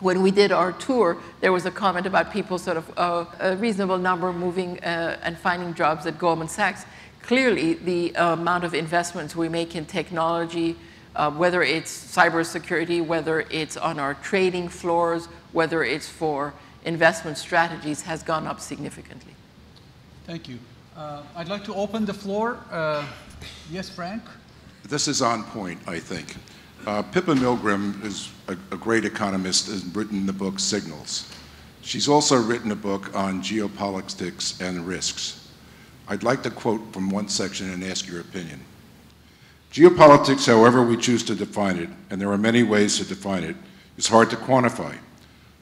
S2: when we did our tour, there was a comment about people sort of, uh, a reasonable number moving uh, and finding jobs at Goldman Sachs. Clearly, the uh, amount of investments we make in technology, uh, whether it's cybersecurity, whether it's on our trading floors, whether it's for investment strategies, has gone up significantly.
S1: Thank you. Uh, I'd like to open the floor. Uh, yes, Frank?
S3: This is on point, I think. Uh, Pippa Malmgren is a, a, great economist, has written the book Signals. She's also written a book on geopolitics and risks. I'd like to quote from one section and ask your opinion. Geopolitics, however we choose to define it, and there are many ways to define it, is hard to quantify.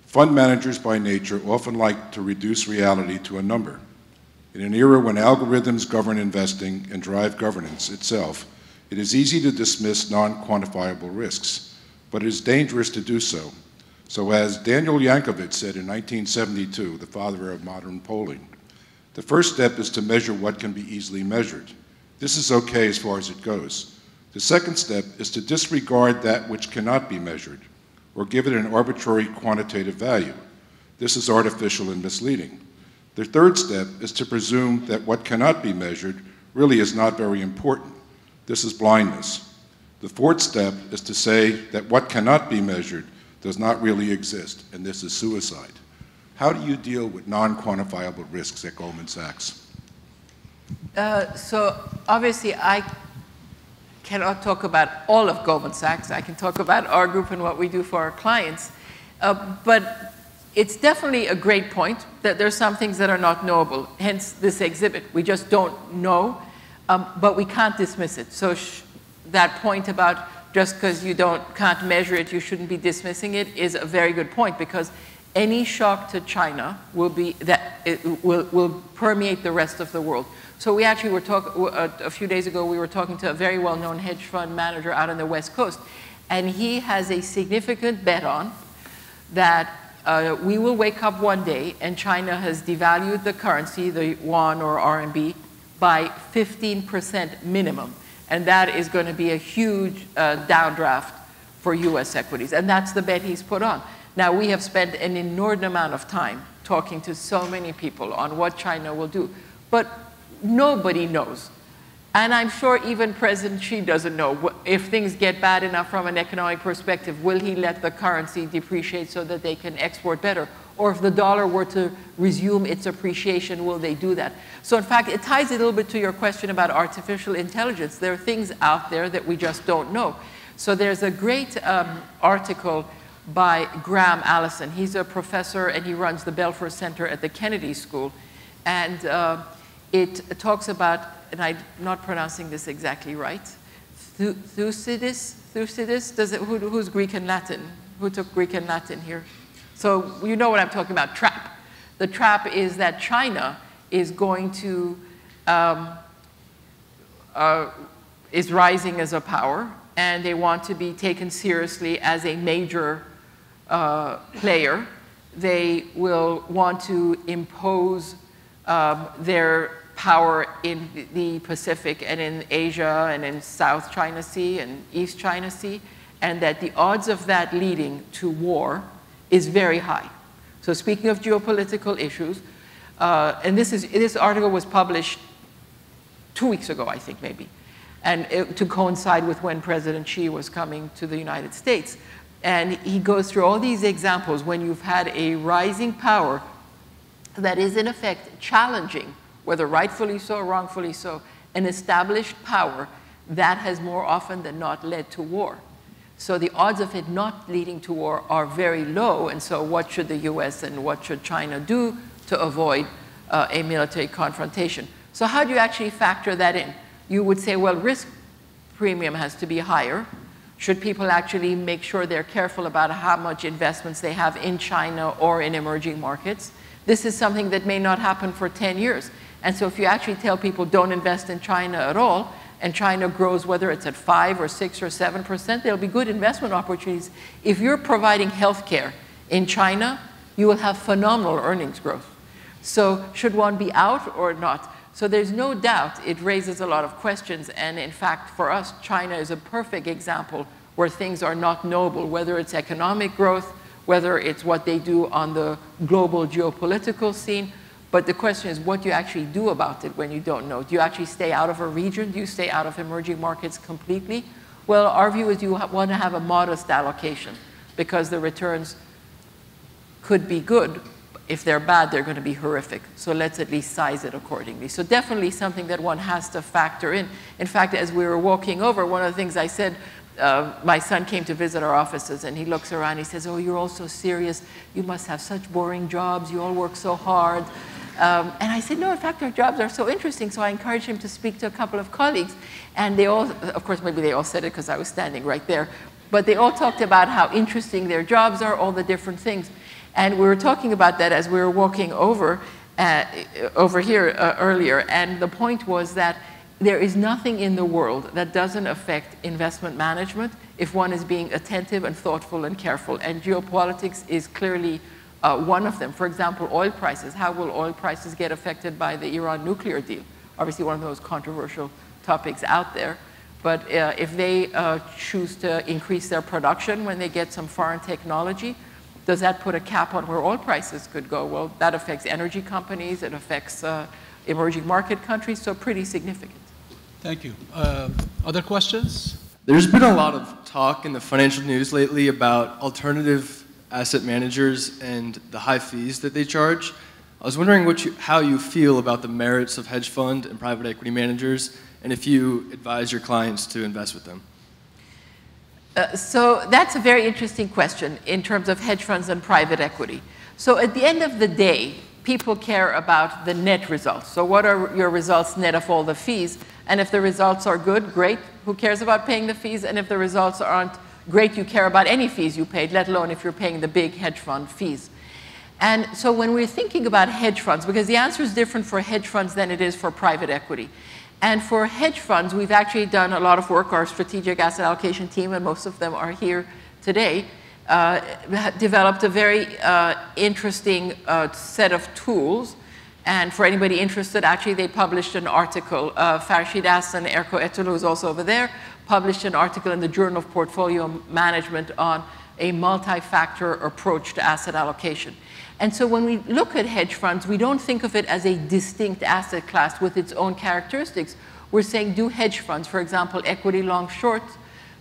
S3: Fund managers by nature often like to reduce reality to a number. In an era when algorithms govern investing and drive governance itself, it is easy to dismiss non-quantifiable risks, but it is dangerous to do so. So as Daniel Yankelovich said in 1972, the father of modern polling, the first step is to measure what can be easily measured. This is okay as far as it goes. The second step is to disregard that which cannot be measured, or give it an arbitrary quantitative value. This is artificial and misleading. The third step is to presume that what cannot be measured really is not very important. This is blindness. The fourth step is to say that what cannot be measured does not really exist, and this is suicide. How do you deal with non-quantifiable risks at Goldman Sachs?
S2: Uh, so obviously I cannot talk about all of Goldman Sachs. I can talk about our group and what we do for our clients. Uh, but it's definitely a great point that there's some things that are not knowable, hence this exhibit. We just don't know um, but we can't dismiss it. So that point about just because you don't, can't measure it, you shouldn't be dismissing it is a very good point because any shock to China will, be that it will, will permeate the rest of the world. So we actually were talking, uh, a few days ago, we were talking to a very well-known hedge fund manager out on the West Coast, and he has a significant bet on that uh, we will wake up one day and China has devalued the currency, the yuan or RMB, by 15% minimum. And that is going to be a huge uh, downdraft for US equities. And that's the bet he's put on. Now, we have spent an inordinate amount of time talking to so many people on what China will do. But nobody knows. And I'm sure even President Xi doesn't know. If things get bad enough from an economic perspective, will he let the currency depreciate so that they can export better? Or if the dollar were to resume its appreciation, will they do that? So in fact, it ties a little bit to your question about artificial intelligence. There are things out there that we just don't know. So there's a great um, article by Graham Allison. He's a professor and he runs the Belfer Center at the Kennedy School. And uh, it talks about, and I'm not pronouncing this exactly right, Thucydides, Thucydides, does it, who, who's Greek and Latin? Who took Greek and Latin here? So you know what I'm talking about, trap. The trap is that China is going to, um, uh, is rising as a power, and they want to be taken seriously as a major uh, player. They will want to impose um, their power in the Pacific and in Asia and in South China Sea and East China Sea, and that the odds of that leading to war is very high. So speaking of geopolitical issues, uh, and this, is, this article was published two weeks ago, I think, maybe, and it, to coincide with when President Xi was coming to the United States. And he goes through all these examples when you've had a rising power that is, in effect, challenging whether rightfully so or wrongfully so, an established power that has more often than not led to war. So the odds of it not leading to war are very low, and so what should the US and what should China do to avoid uh, a military confrontation? So how do you actually factor that in? You would say, well, risk premium has to be higher. Should people actually make sure they're careful about how much investments they have in China or in emerging markets? This is something that may not happen for 10 years. And so if you actually tell people don't invest in China at all, and China grows whether it's at 5 or 6 or 7%, there'll be good investment opportunities. If you're providing healthcare in China, you will have phenomenal earnings growth. So should one be out or not? So there's no doubt it raises a lot of questions. And in fact, for us, China is a perfect example where things are not noble, whether it's economic growth, whether it's what they do on the global geopolitical scene, but the question is, what do you actually do about it when you don't know? Do you actually stay out of a region? Do you stay out of emerging markets completely? Well, our view is you want to have a modest allocation because the returns could be good. If they're bad, they're going to be horrific. So let's at least size it accordingly. So definitely something that one has to factor in. In fact, as we were walking over, one of the things I said, uh, my son came to visit our offices and he looks around, he says, oh, you're all so serious. You must have such boring jobs. You all work so hard. Um, and I said, no, in fact, our jobs are so interesting. So I encouraged him to speak to a couple of colleagues. And they all, of course, maybe they all said it because I was standing right there. But they all talked about how interesting their jobs are, all the different things. And we were talking about that as we were walking over, uh, over here uh, earlier. And the point was that there is nothing in the world that doesn't affect investment management if one is being attentive and thoughtful and careful. And geopolitics is clearly uh, one of them. For example, oil prices. How will oil prices get affected by the Iran nuclear deal? Obviously, one of those controversial topics out there. But uh, if they uh, choose to increase their production when they get some foreign technology, does that put a cap on where oil prices could go? Well, that affects energy companies, it affects uh, emerging market countries, so pretty significant.
S1: Thank you. Uh, other questions?
S4: There's been a lot of talk in the financial news lately about alternative asset managers and the high fees that they charge. I was wondering what you, how you feel about the merits of hedge fund and private equity managers, and if you advise your clients to invest with them.
S2: Uh, so that's a very interesting question in terms of hedge funds and private equity. So at the end of the day, people care about the net results. So what are your results net of all the fees? And if the results are good, great. Who cares about paying the fees? And if the results aren't great you care about any fees you paid, let alone if you're paying the big hedge fund fees. And so when we're thinking about hedge funds, because the answer is different for hedge funds than it is for private equity. And for hedge funds, we've actually done a lot of work. Our strategic asset allocation team, and most of them are here today, uh, developed a very uh, interesting uh, set of tools. And for anybody interested, actually, they published an article. Uh, Farshid Asan, Erkko Etula, is also over there, published an article in the Journal of Portfolio Management on a multi-factor approach to asset allocation. And so when we look at hedge funds, we don't think of it as a distinct asset class with its own characteristics. We're saying do hedge funds, for example, equity long short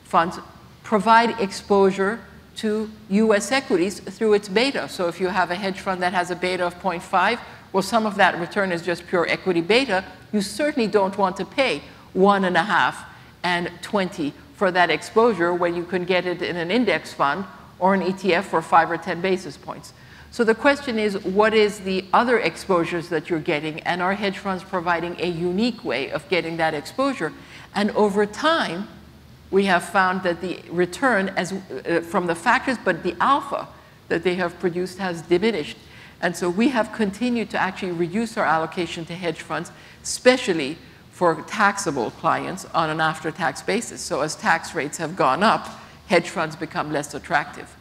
S2: funds, provide exposure to US equities through its beta. So if you have a hedge fund that has a beta of 0.5, well, some of that return is just pure equity beta. You certainly don't want to pay one and a half and 20 for that exposure when you can get it in an index fund or an ETF for five or 10 basis points. So the question is, what is the other exposures that you're getting? And are hedge funds providing a unique way of getting that exposure? And over time, we have found that the return as, uh, from the factors, but the alpha that they have produced has diminished. And so we have continued to actually reduce our allocation to hedge funds, especially for taxable clients on an after-tax basis. So as tax rates have gone up, hedge funds become less attractive.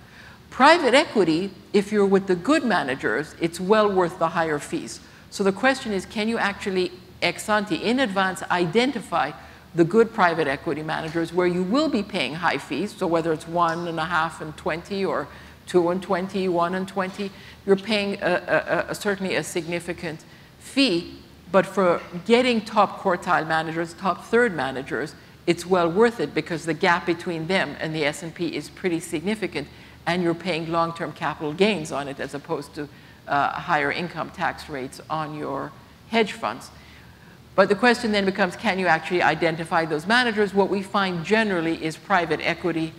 S2: Private equity, if you're with the good managers, it's well worth the higher fees. So the question is, can you actually ex ante, in advance, identify the good private equity managers where you will be paying high fees, so whether it's one and a half and 20 or two and 20, one and 20, you're paying a, a, a, certainly a significant fee. But for getting top quartile managers, top third managers, it's well worth it because the gap between them and the S&P is pretty significant and you're paying long-term capital gains on it as opposed to uh, higher income tax rates on your hedge funds. But the question then becomes, can you actually identify those managers? What we find generally is private equity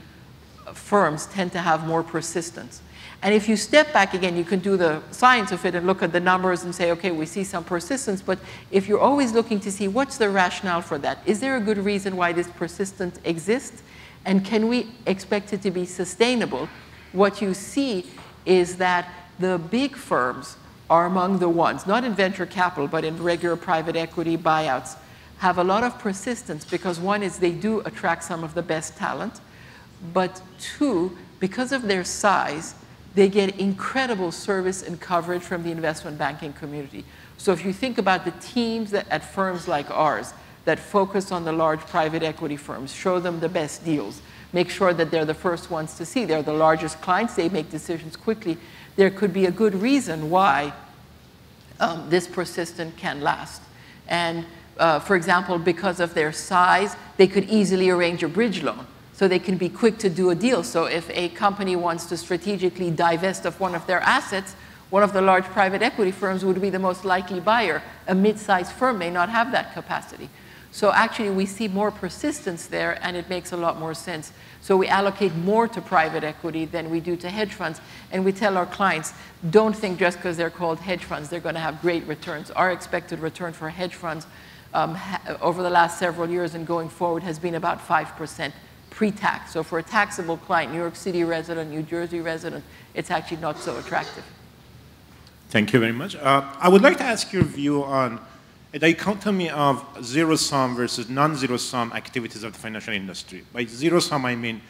S2: firms tend to have more persistence. And if you step back again, you can do the science of it and look at the numbers and say, okay, we see some persistence. But if you're always looking to see what's the rationale for that, is there a good reason why this persistence exists? And can we expect it to be sustainable? what you see is that the big firms are among the ones, not in venture capital, but in regular private equity buyouts, have a lot of persistence because one is they do attract some of the best talent, but two, because of their size, they get incredible service and coverage from the investment banking community. So if you think about the teams that, at firms like ours that focus on the large private equity firms, show them the best deals, make sure that they're the first ones to see. They're the largest clients, they make decisions quickly. There could be a good reason why um, this persistent can last. And uh, for example, because of their size, they could easily arrange a bridge loan. So they can be quick to do a deal. So if a company wants to strategically divest of one of their assets, one of the large private equity firms would be the most likely buyer. A mid-sized firm may not have that capacity. So actually, we see more persistence there, and it makes a lot more sense. So we allocate more to private equity than we do to hedge funds. And we tell our clients, don't think just because they're called hedge funds, they're going to have great returns. Our expected return for hedge funds um, over the last several years and going forward has been about 5% pre-tax. So for a taxable client, New York City resident, New Jersey resident, it's actually not so attractive.
S5: Thank you very much. Uh, I would like to ask your view on a dichotomy of zero-sum versus non-zero-sum activities of the financial industry. By zero-sum, I mean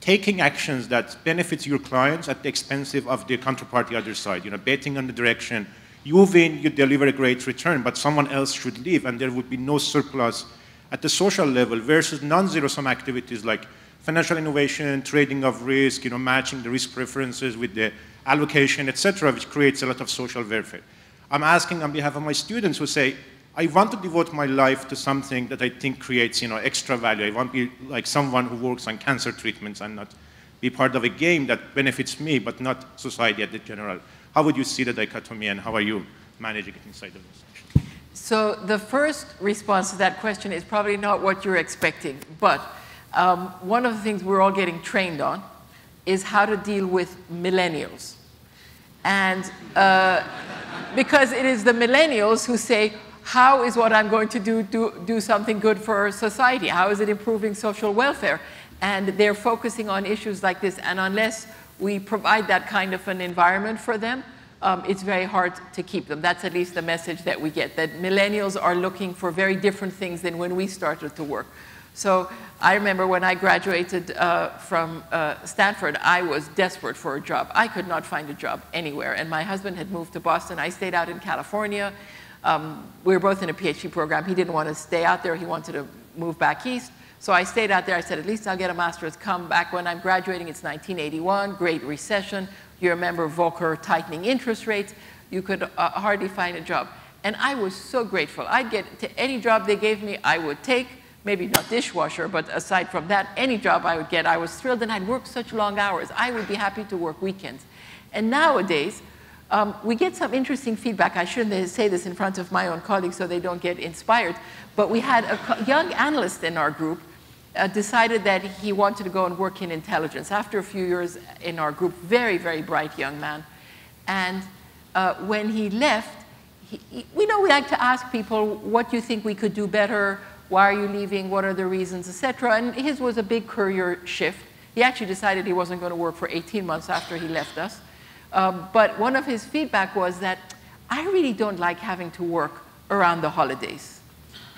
S5: taking actions that benefits your clients at the expense of the counterparty other side. You know, betting on the direction, you win, you deliver a great return, but someone else should leave, and there would be no surplus at the social level versus non-zero-sum activities like financial innovation, trading of risk, you know, matching the risk preferences with the allocation, etc., which creates a lot of social welfare. I'm asking on behalf of my students who say, I want to devote my life to something that I think creates, you know, extra value. I want to be like someone who works on cancer treatments and not be part of a game that benefits me, but not society at the general. How would you see the dichotomy, and how are you managing it inside of this?
S2: So the first response to that question is probably not what you're expecting, but um, one of the things we're all getting trained on is how to deal with millennials. And uh, because it is the millennials who say, how is what I'm going to do, do do something good for society? How is it improving social welfare? And they're focusing on issues like this. And unless we provide that kind of an environment for them, um, it's very hard to keep them. That's at least the message that we get, that millennials are looking for very different things than when we started to work. So I remember when I graduated uh, from uh, Stanford, I was desperate for a job. I could not find a job anywhere. And my husband had moved to Boston. I stayed out in California. Um, we were both in a PhD program. He didn't want to stay out there. He wanted to move back east. So I stayed out there. I said, at least I'll get a master's. Come back when I'm graduating. It's 1981, Great Recession. You remember Volcker tightening interest rates. You could uh, hardly find a job. And I was so grateful. I'd get to any job they gave me, I would take. Maybe not dishwasher, but aside from that, any job I would get, I was thrilled. And I'd work such long hours. I would be happy to work weekends. And nowadays, um, we get some interesting feedback. I shouldn't say this in front of my own colleagues so they don't get inspired, but we had a young analyst in our group uh, decided that he wanted to go and work in intelligence after a few years in our group. Very, very bright young man. And uh, when he left, he, he, we know we like to ask people, what do you think we could do better? Why are you leaving? What are the reasons, etc. And his was a big career shift. He actually decided he wasn't going to work for 18 months after he left us. Um, but one of his feedback was that I really don't like having to work around the holidays.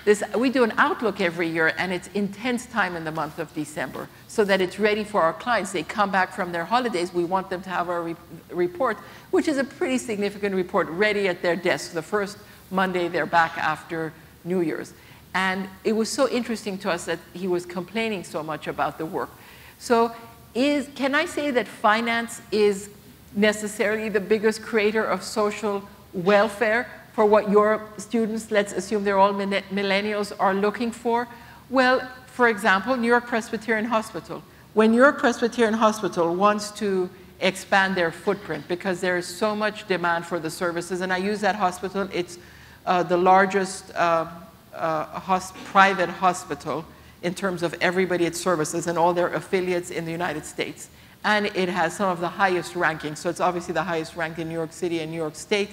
S2: This, we do an outlook every year, and it's intense time in the month of December so that it's ready for our clients. They come back from their holidays. We want them to have our re report, which is a pretty significant report, ready at their desk the first Monday they're back after New Year's. And it was so interesting to us that he was complaining so much about the work. So is, can I say that finance is necessarily the biggest creator of social welfare? For what your students, let's assume they're all millennials, are looking for? Well, for example, New York Presbyterian Hospital. When New York Presbyterian Hospital wants to expand their footprint because there is so much demand for the services, and I use that hospital, it's uh, the largest uh, uh, hosp private hospital in terms of everybody it services and all their affiliates in the United States. And it has some of the highest rankings. So it's obviously the highest ranked in New York City and New York State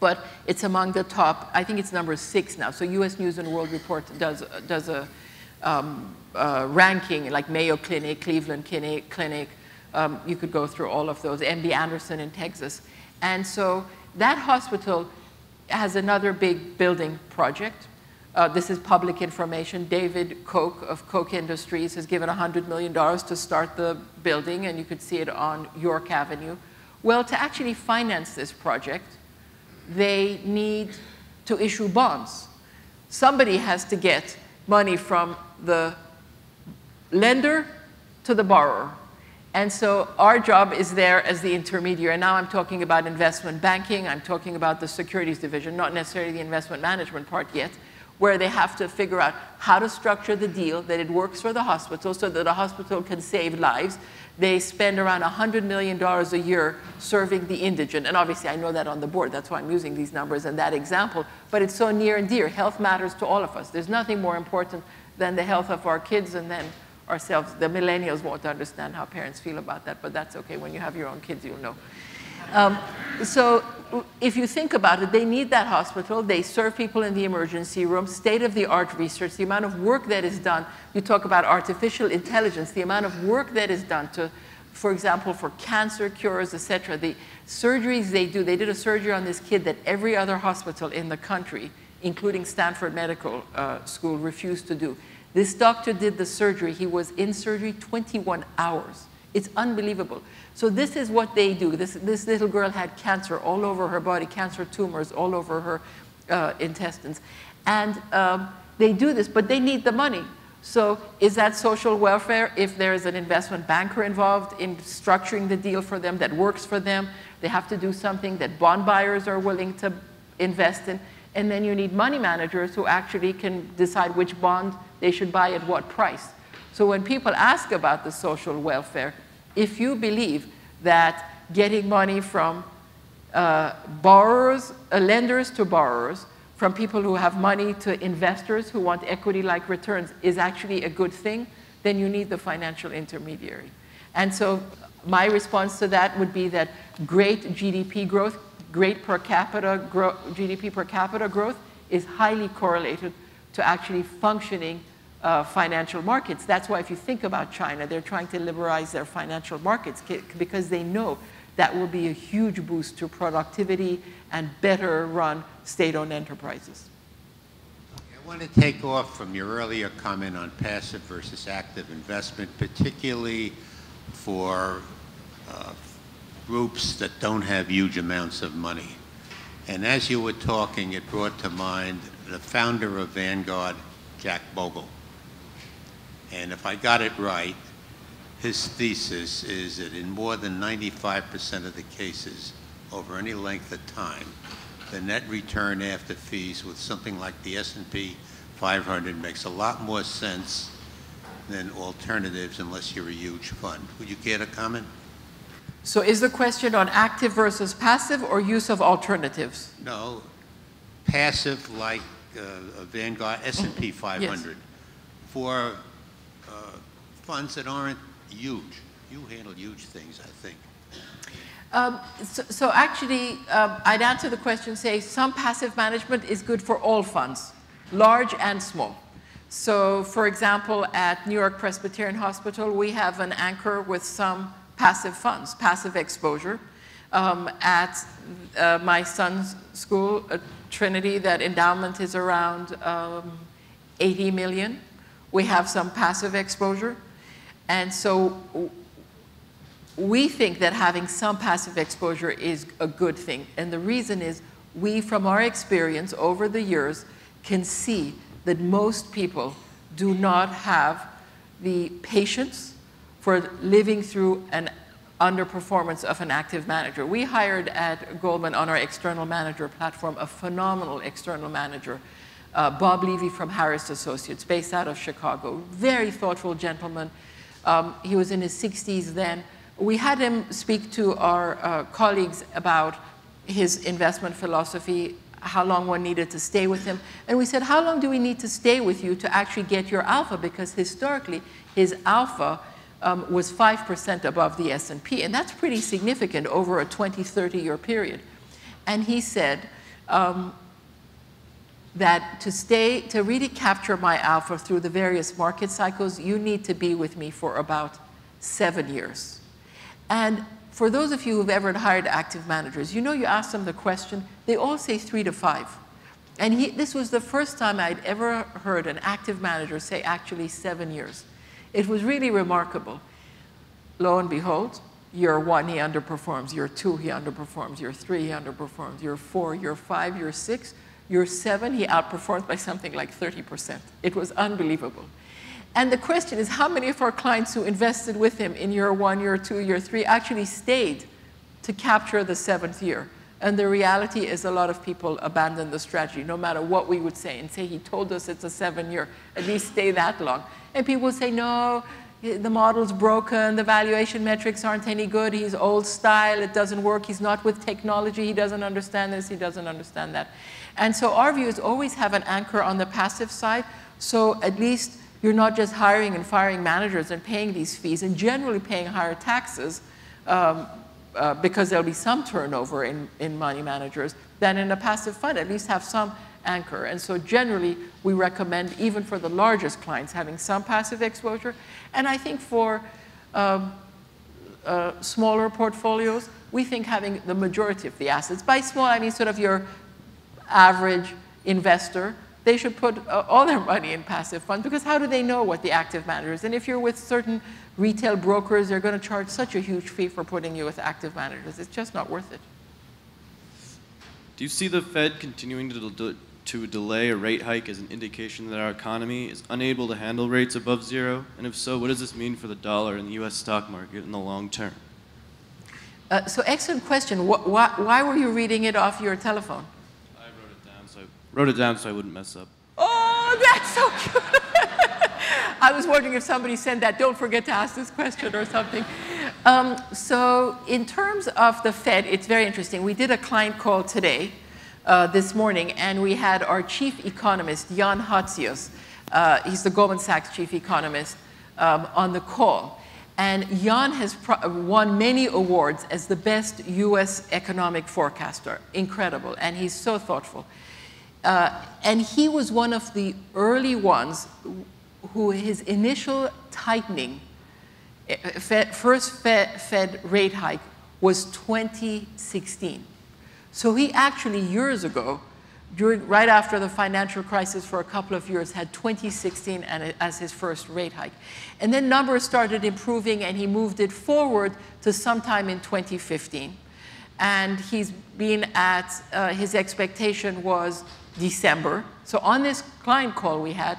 S2: but it's among the top. I think it's number six now. So U.S. News and World Report does does a um, uh, ranking like Mayo Clinic, Cleveland Clinic. Um, you could go through all of those. MD Anderson in Texas, and so that hospital has another big building project. Uh, this is public information. David Koch of Koch Industries has given $100 million to start the building, and you could see it on York Avenue. Well, to actually finance this project, they need to issue bonds. Somebody has to get money from the lender to the borrower. And so our job is there as the intermediary. And now I'm talking about investment banking, I'm talking about the securities division, not necessarily the investment management part yet, where they have to figure out how to structure the deal that it works for the hospital so that the hospital can save lives they spend around $100 million a year serving the indigent. And obviously, I know that on the board. That's why I'm using these numbers and that example. But it's so near and dear. Health matters to all of us. There's nothing more important than the health of our kids and then ourselves. The millennials won't understand how parents feel about that, but that's okay. When you have your own kids, you'll know. Um, so if you think about it, they need that hospital. They serve people in the emergency room, state-of-the-art research, the amount of work that is done. You talk about artificial intelligence, the amount of work that is done to, for example, for cancer cures, et cetera. The surgeries they do, they did a surgery on this kid that every other hospital in the country, including Stanford Medical uh, School, refused to do. This doctor did the surgery. He was in surgery 21 hours. It's unbelievable. So this is what they do. This, this little girl had cancer all over her body, cancer tumors all over her uh, intestines. And um, they do this, but they need the money. So is that social welfare if there is an investment banker involved in structuring the deal for them that works for them? They have to do something that bond buyers are willing to invest in. And then you need money managers who actually can decide which bond they should buy at what price. So when people ask about the social welfare, if you believe that getting money from uh, borrowers, uh, lenders to borrowers, from people who have money to investors who want equity-like returns is actually a good thing, then you need the financial intermediary. And so my response to that would be that great GDP growth, great per capita GDP per capita growth is highly correlated to actually functioning uh, financial markets. That's why if you think about China, they're trying to liberalize their financial markets because they know that will be a huge boost to productivity and better run state-owned enterprises.
S6: I want to take off from your earlier comment on passive versus active investment, particularly for uh, groups that don't have huge amounts of money. And as you were talking, it brought to mind the founder of Vanguard, Jack Bogle. And if I got it right, his thesis is that in more than 95% of the cases, over any length of time, the net return after fees with something like the S&P 500 makes a lot more sense than alternatives unless you're a huge fund. Would you care to comment?
S2: So is the question on active versus passive or use of alternatives?
S6: No, passive like uh, Vanguard S&P 500. Yes. For funds that aren't huge. You handle huge things, I think.
S2: Um, so, so, actually, um, I'd answer the question, say some passive management is good for all funds, large and small. So, for example, at New York Presbyterian Hospital, we have an anchor with some passive funds, passive exposure. Um, at uh, my son's school, uh, Trinity, that endowment is around um, 80 million. We have some passive exposure. And so we think that having some passive exposure is a good thing. And the reason is we, from our experience over the years, can see that most people do not have the patience for living through an underperformance of an active manager. We hired at Goldman on our external manager platform a phenomenal external manager, uh, Bob Levy from Harris Associates, based out of Chicago. Very thoughtful gentleman. Um, he was in his 60s then we had him speak to our uh, colleagues about his investment philosophy, how long one needed to stay with him. And we said, how long do we need to stay with you to actually get your alpha? Because historically, his alpha um, was 5% above the S&P, and that's pretty significant over a 20, 30 year period. And he said um, that to stay, to really capture my alpha through the various market cycles, you need to be with me for about seven years. And for those of you who've ever hired active managers, you know you ask them the question, they all say three to five. And he, this was the first time I'd ever heard an active manager say actually seven years. It was really remarkable. Lo and behold, year one, he underperforms. Year two, he underperforms. Year three, he underperforms. Year four, year five, year six, year seven, he outperformed by something like 30%. It was unbelievable. And the question is how many of our clients who invested with him in year one, year two, year three actually stayed to capture the seventh year? And the reality is a lot of people abandon the strategy, no matter what we would say, and say, he told us it's a seven year, at least stay that long. And people say, no, the model's broken, the valuation metrics aren't any good, he's old style, it doesn't work, he's not with technology, he doesn't understand this, he doesn't understand that. And so our view is always have an anchor on the passive side, so at least you're not just hiring and firing managers and paying these fees and generally paying higher taxes um, uh, because there'll be some turnover in, in money managers than in a passive fund. At least have some anchor. And so generally, we recommend, even for the largest clients, having some passive exposure. And I think for um, uh, smaller portfolios, we think having the majority of the assets. By small, I mean sort of your average investor they should put uh, all their money in passive funds because how do they know what the active manager is? And if you're with certain retail brokers, they're going to charge such a huge fee for putting you with active managers. It's just not worth it.
S7: Do you see the Fed continuing to, de to delay a rate hike as an indication that our economy is unable to handle rates above zero? And if so, what does this mean for the dollar and the U.S. stock market in the long term?
S2: Uh, so excellent question. Wh why, why were you reading it off your telephone?
S7: Wrote it down so I wouldn't mess up.
S2: Oh, that's so cute. I was wondering if somebody sent that, don't forget to ask this question or something. Um, so in terms of the Fed, it's very interesting. We did a client call today, uh, this morning, and we had our chief economist, Jan Hatzius, uh, he's the Goldman Sachs chief economist, um, on the call. And Jan has won many awards as the best US economic forecaster. Incredible. And he's so thoughtful. Uh, and he was one of the early ones who his initial tightening, eh, Fed, first Fed, Fed rate hike was 2016. So he actually years ago, during, right after the financial crisis for a couple of years, had 2016 as his first rate hike. And then numbers started improving and he moved it forward to sometime in 2015. And he's been at, uh, his expectation was December. So on this client call we had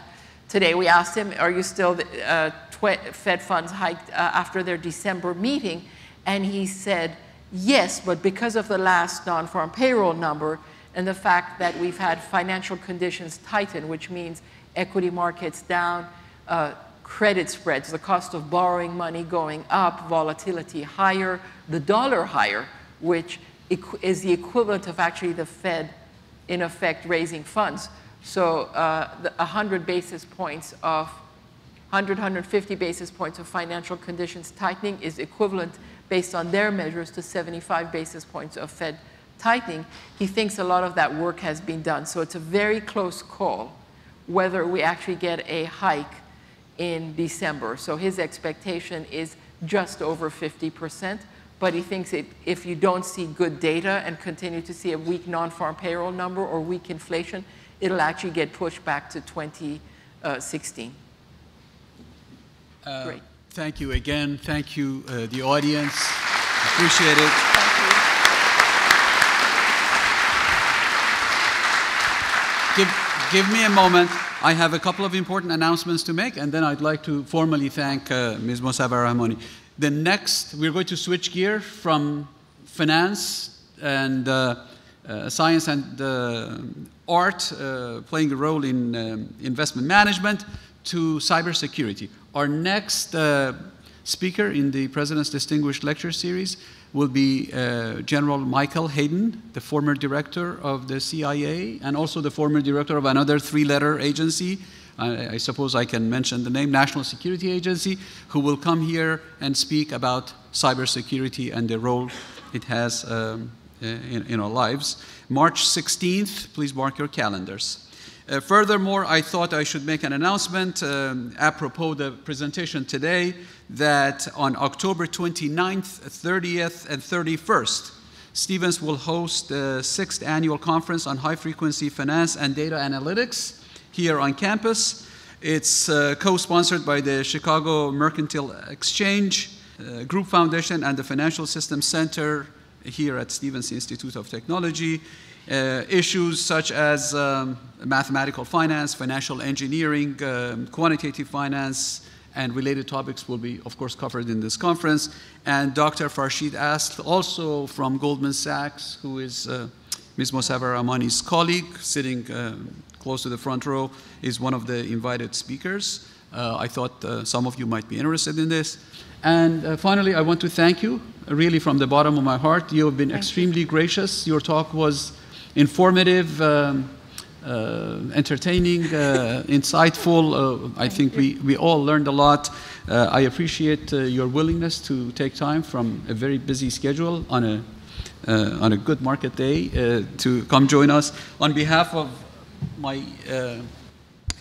S2: today, we asked him, are you still uh, Fed funds hiked uh, after their December meeting? And he said, yes, but because of the last non-farm payroll number and the fact that we've had financial conditions tighten, which means equity markets down, uh, credit spreads, the cost of borrowing money going up, volatility higher, the dollar higher, which is the equivalent of actually the Fed in effect raising funds. So uh, the 100 basis points of 100, 150 basis points of financial conditions tightening is equivalent, based on their measures, to 75 basis points of Fed tightening. He thinks a lot of that work has been done. So it's a very close call whether we actually get a hike in December. So his expectation is just over 50%, but he thinks it, if you don't see good data and continue to see a weak non-farm payroll number or weak inflation, it'll actually get pushed back to 2016.
S1: Uh,
S2: Great.
S1: Thank you again. Thank you, uh, the audience. Appreciate it. Give, give me a moment. I have a couple of important announcements to make, and then I'd like to formally thank uh, Ms. Mossavar Rahmani. The next, we're going to switch gear from finance and uh, uh, science and uh, art uh, playing a role in um, investment management to cybersecurity. Our next uh, speaker in the President's Distinguished Lecture Series will be General Michael Hayden, the former director of the CIA and also the former director of another three-letter agency. I, I suppose I can mention the name, National Security Agency, who will come here and speak about cybersecurity and the role it has um, in, in our lives. March 16th, please mark your calendars. Uh, furthermore, I thought I should make an announcement um, apropos the presentation today that on October 29th, 30th, and 31st, Stevens will host the sixth annual conference on high frequency finance and data analytics here on campus. It's uh, co sponsored by the Chicago Mercantile Exchange, uh, Group Foundation, and the Financial Systems Center here at Stevens Institute of Technology. Uh, issues such as um, mathematical finance, financial engineering, um, quantitative finance, and related topics will be, of course, covered in this conference. And Dr. Farshid Asl, also from Goldman Sachs, who is uh, Ms. Mossavar Rahmani's colleague, sitting uh, close to the front row, is one of the invited speakers. Uh, I thought uh, some of you might be interested in this. And uh, finally, I want to thank you, really from the bottom of my heart. You have been
S2: Thank
S1: extremely gracious. Your talk was informative, um, uh, entertaining, uh, insightful. Uh, I think we, we all learned a lot. Uh, I appreciate uh, your willingness to take time from a very busy schedule on a, uh, on a good market day to come join us. On behalf of my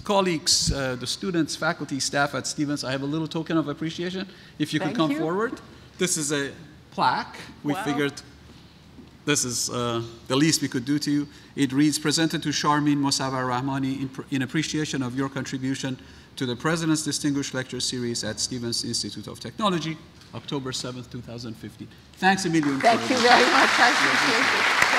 S1: colleagues, the students, faculty, staff at Stevens, I have a little token of appreciation. If you could come
S2: you.
S1: forward. This is a plaque. We
S2: Wow.
S1: figured this is uh, the least we could do to you. It reads, presented to Sharmin Mossavar Rahmani in, in appreciation of your contribution to the President's Distinguished Lecture Series at Stevens Institute of Technology, October 7th, 2015. Thanks a million.
S2: Thank you very much. I appreciate it.